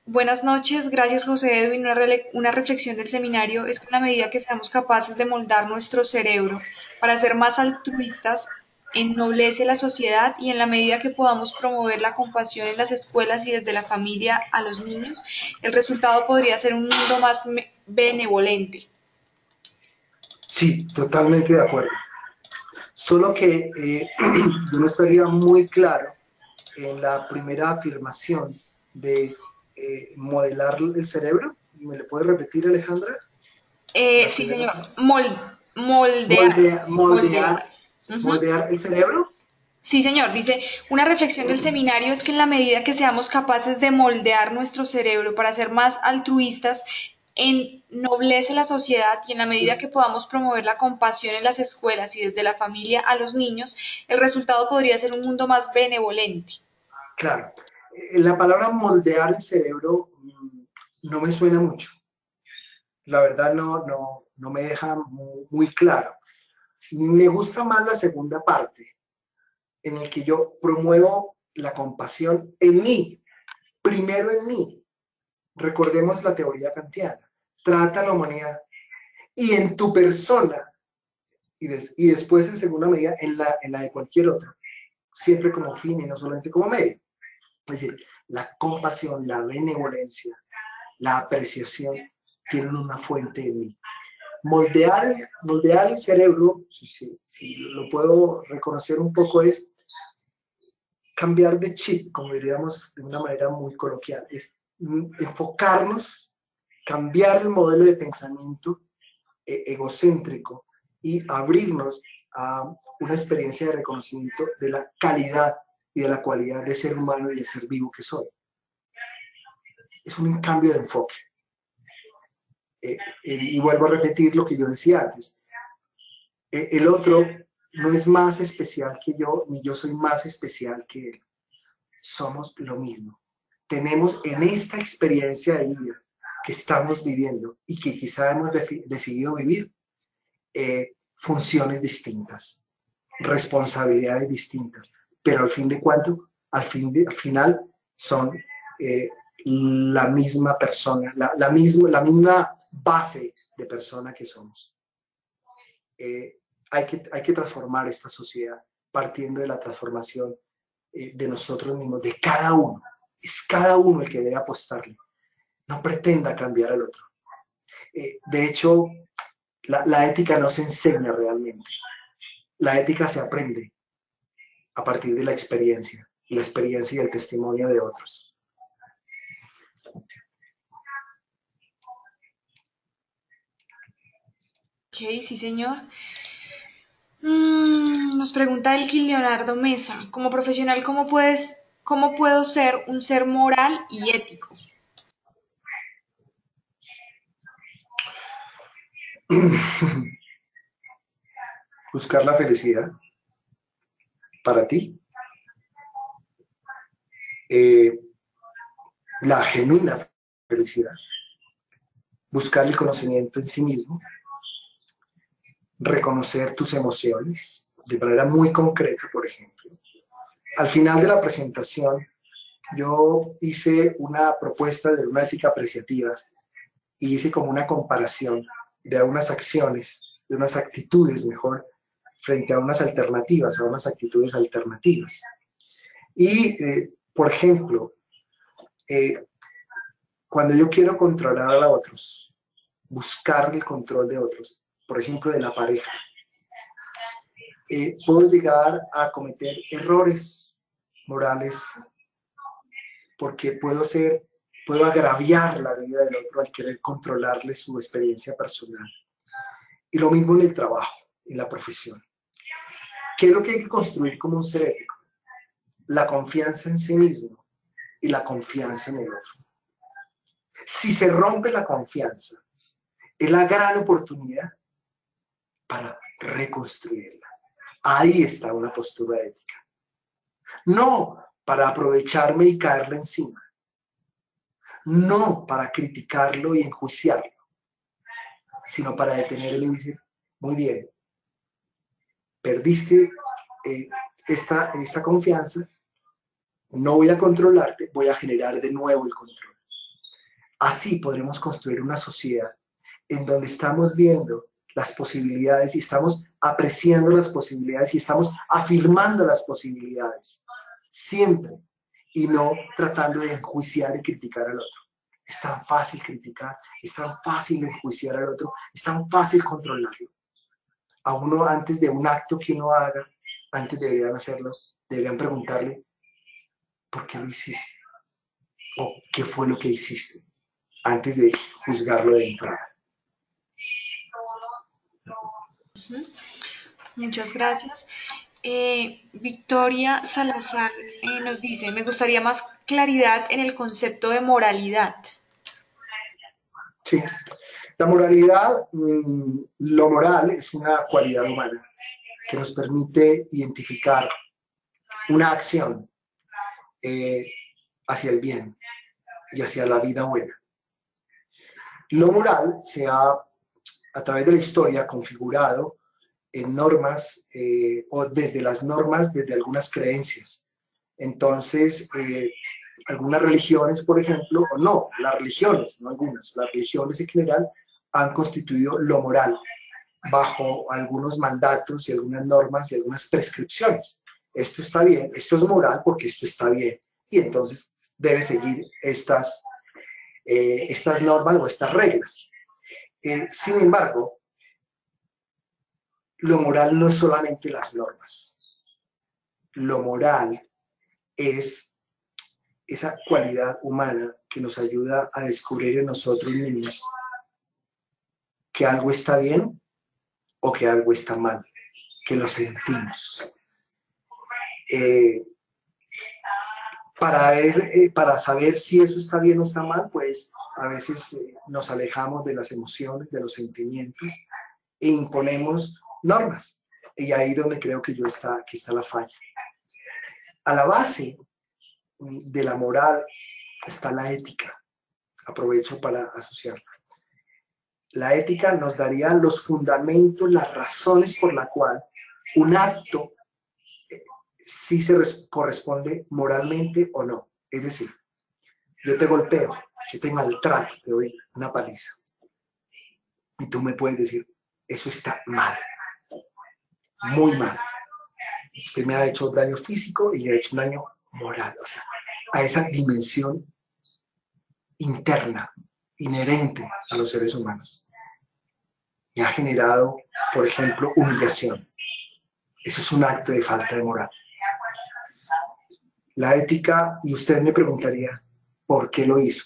Buenas noches, gracias José Edwin. Una, una, reflexión del seminario es que en la medida que seamos capaces de moldar nuestro cerebro para ser más altruistas, ennoblece la sociedad y en la medida que podamos promover la compasión en las escuelas y desde la familia a los niños, el resultado podría ser un mundo más benevolente. Sí, totalmente de acuerdo. Solo que eh, [clears throat] yo no estaría muy claro en la primera afirmación de eh, modelar el cerebro. ¿Me le puede repetir, Alejandra? Eh, sí, señor. moldear. moldear, moldear el cerebro. Sí, señor. Dice, una reflexión del seminario es que en la medida que seamos capaces de moldear nuestro cerebro para ser más altruistas, ennoblece la sociedad y en la medida que podamos promover la compasión en las escuelas y desde la familia a los niños, el resultado podría ser un mundo más benevolente. Claro. Eh, la palabra moldear el cerebro mm, no me suena mucho. La verdad no, no, no me deja muy, claro. Me gusta más la segunda parte, en el que yo promuevo la compasión en mí, primero en mí. Recordemos la teoría kantiana trata a la humanidad y en tu persona, y, después en segunda medida en la, de cualquier otra, siempre como fin y no solamente como medio. Es decir, la compasión, la benevolencia, la apreciación tienen una fuente en mí. Moldear, moldear el cerebro, si, si lo puedo reconocer un poco, es cambiar de chip, como diríamos de una manera muy coloquial, es enfocarnos cambiar el modelo de pensamiento eh, egocéntrico y abrirnos a una experiencia de reconocimiento de la calidad y de la cualidad de ser humano y de ser vivo que soy. Es un cambio de enfoque. Eh, eh, y vuelvo a repetir lo que yo decía antes. el otro no es más especial que yo, ni yo soy más especial que él. Somos lo mismo. Tenemos en esta experiencia de vida que estamos viviendo y que quizá hemos decidido vivir eh, funciones distintas, responsabilidades distintas, pero al fin de cuanto, al, fin al final son eh, la misma persona, la, la, misma, la misma base de persona que somos. Eh, hay, que, hay que transformar esta sociedad partiendo de la transformación de nosotros mismos, de cada uno. Es cada uno el que debe apostarle no pretenda cambiar al otro. Eh, de hecho, la, ética no se enseña realmente. La ética se aprende a partir de la experiencia, la experiencia y el testimonio de otros. Ok, sí, señor. Mm, nos pregunta el Leonardo Mesa, como profesional, ¿cómo, puedes, ¿cómo puedo ser un ser moral y ético? [coughs] Buscar la felicidad para ti. Eh, la genuina felicidad. Buscar el conocimiento en sí mismo. Reconocer tus emociones de manera muy concreta, por ejemplo. Al final de la presentación, yo hice una propuesta de una ética apreciativa y hice como una comparación de unas acciones, de unas actitudes mejor, frente a unas alternativas, a unas actitudes alternativas. Y, eh, por ejemplo, eh, cuando yo quiero controlar a otros, buscar el control de otros, por ejemplo, de la pareja, eh, puedo llegar a cometer errores morales porque puedo ser puedo agraviar la vida del otro al querer controlarle su experiencia personal. Y lo mismo en el trabajo, en la profesión. ¿Qué es lo que hay que construir como un ser ético? La confianza en sí mismo y la confianza en el otro. Si se rompe la confianza, es la gran oportunidad para reconstruirla. Ahí está una postura ética. No para aprovecharme y caerle encima, no para criticarlo y enjuiciarlo, sino para detenerlo y decir, muy bien, perdiste eh, esta, esta confianza, no voy a controlarte, voy a generar de nuevo el control. Así podremos construir una sociedad en donde estamos viendo las posibilidades y estamos apreciando las posibilidades y estamos afirmando las posibilidades, siempre, y no tratando de enjuiciar y criticar al otro. Es tan fácil criticar, es tan fácil enjuiciar al otro, es tan fácil controlarlo. A uno antes de un acto que uno haga, antes deberían hacerlo, deberían preguntarle, ¿por qué lo hiciste? ¿O qué fue lo que hiciste? Antes de juzgarlo de entrada. Muchas gracias. Eh, Victoria Salazar nos dice, me gustaría más claridad en el concepto de moralidad. Sí, la moralidad, mm, lo moral es una cualidad humana que nos permite identificar una acción eh, hacia el bien y hacia la vida buena. Lo moral se ha, a través de la historia, configurado en normas eh, o desde las normas, desde algunas creencias. Entonces, eh, algunas religiones, por ejemplo, o no, las religiones, no algunas, las religiones en general han constituido lo moral bajo algunos mandatos y algunas normas y algunas prescripciones. Esto está bien, esto es moral porque esto está bien. Y entonces debe seguir estas, eh, estas normas o estas reglas. sin embargo, lo moral no es solamente las normas. Lo moral es esa cualidad humana que nos ayuda a descubrir en nosotros mismos que algo está bien o que algo está mal, que lo sentimos. Eh, para, ver, eh, para saber si eso está bien o está mal, pues a veces eh, nos alejamos de las emociones, de los sentimientos e imponemos normas. Y ahí donde creo que yo está, que está la falla. A la base de la moral está la ética. Aprovecho para asociarla. La ética nos daría los fundamentos, las razones por la cual un acto eh, sí se corresponde moralmente o no. Es decir, yo te golpeo, yo te maltrato, te doy una paliza. Y tú me puedes decir, eso está mal muy mal. Usted me ha hecho daño físico y le ha hecho daño moral, o sea, a esa dimensión interna, inherente a los seres humanos. Y ha generado, por ejemplo, humillación. Eso es un acto de falta de moral. La ética, y usted me preguntaría, ¿por qué lo hizo?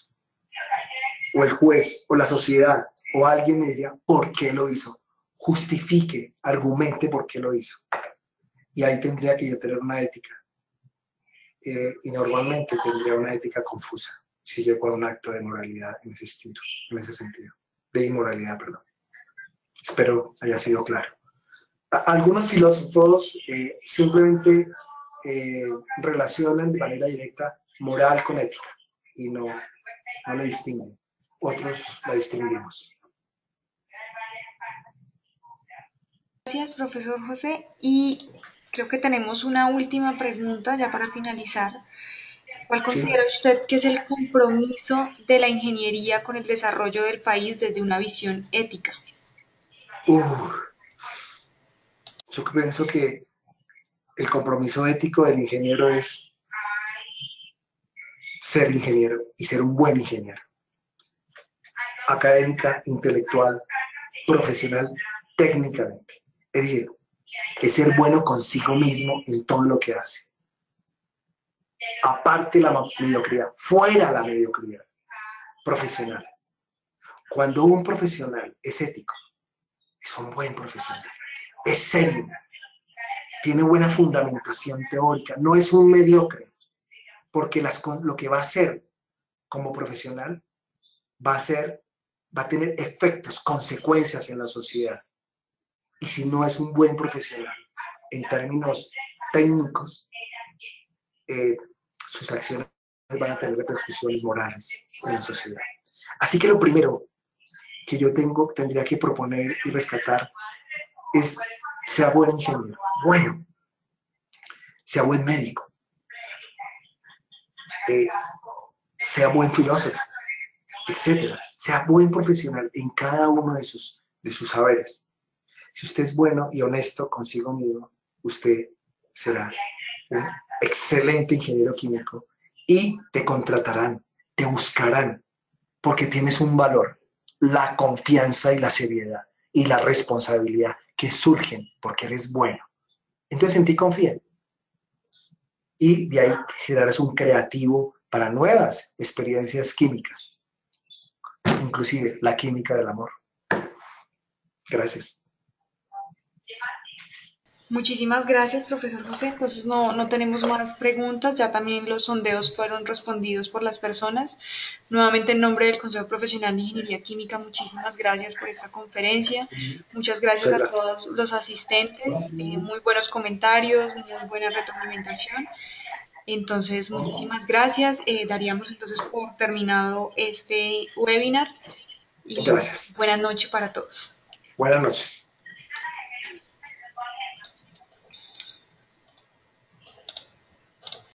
O el juez, o la sociedad, o alguien me ¿por qué lo hizo? justifique, argumente por qué lo hizo. Y ahí tendría que yo tener una ética. Eh, y normalmente tendría una ética confusa si yo con un acto de moralidad en ese, estilo, en ese sentido. De inmoralidad, perdón. Espero haya sido claro. algunos filósofos eh, simplemente eh, relacionan de manera directa moral con ética y no, no la distinguen. Otros la distinguimos. Gracias, profesor José. Y creo que tenemos una última pregunta ya para finalizar. ¿Cuál considera usted que es el compromiso de la ingeniería con el desarrollo del país desde una visión ética? yo pienso que el compromiso ético del ingeniero es ser ingeniero y ser un buen ingeniero. Académica, intelectual, profesional, técnicamente. Es decir, es ser bueno consigo mismo en todo lo que hace. Aparte la mediocridad, fuera la mediocridad profesional. Cuando un profesional es ético, es un buen profesional, es serio, tiene buena fundamentación teórica, no es un mediocre, porque lo que va a hacer como profesional va a ser, va a tener efectos, consecuencias en la sociedad y si no es un buen profesional en términos técnicos, eh, sus acciones van a tener repercusiones morales en la sociedad. Así que lo primero que yo tengo, tendría que proponer y rescatar es sea buen ingeniero, bueno, sea buen médico, eh, sea buen filósofo, etcétera, sea buen profesional en cada uno de sus, de sus saberes Si usted es bueno y honesto consigo mismo, usted será un excelente ingeniero químico y te contratarán, te buscarán, porque tienes un valor, la confianza y la seriedad y la responsabilidad que surgen porque eres bueno. Entonces en ti confían. Y de ahí generarás un creativo para nuevas experiencias químicas, inclusive la química del amor. Gracias. Muchísimas gracias, profesor José. Entonces no, no, tenemos más preguntas, ya también los sondeos fueron respondidos por las personas. Nuevamente en nombre del Consejo Profesional de Ingeniería Química, muchísimas gracias por esta conferencia. Muchas gracias, a todos los asistentes, eh, muy buenos comentarios, muy buena retroalimentación. Entonces, muchísimas gracias. Eh, daríamos entonces por terminado este webinar. Y gracias. buenas noches para todos. Buenas noches.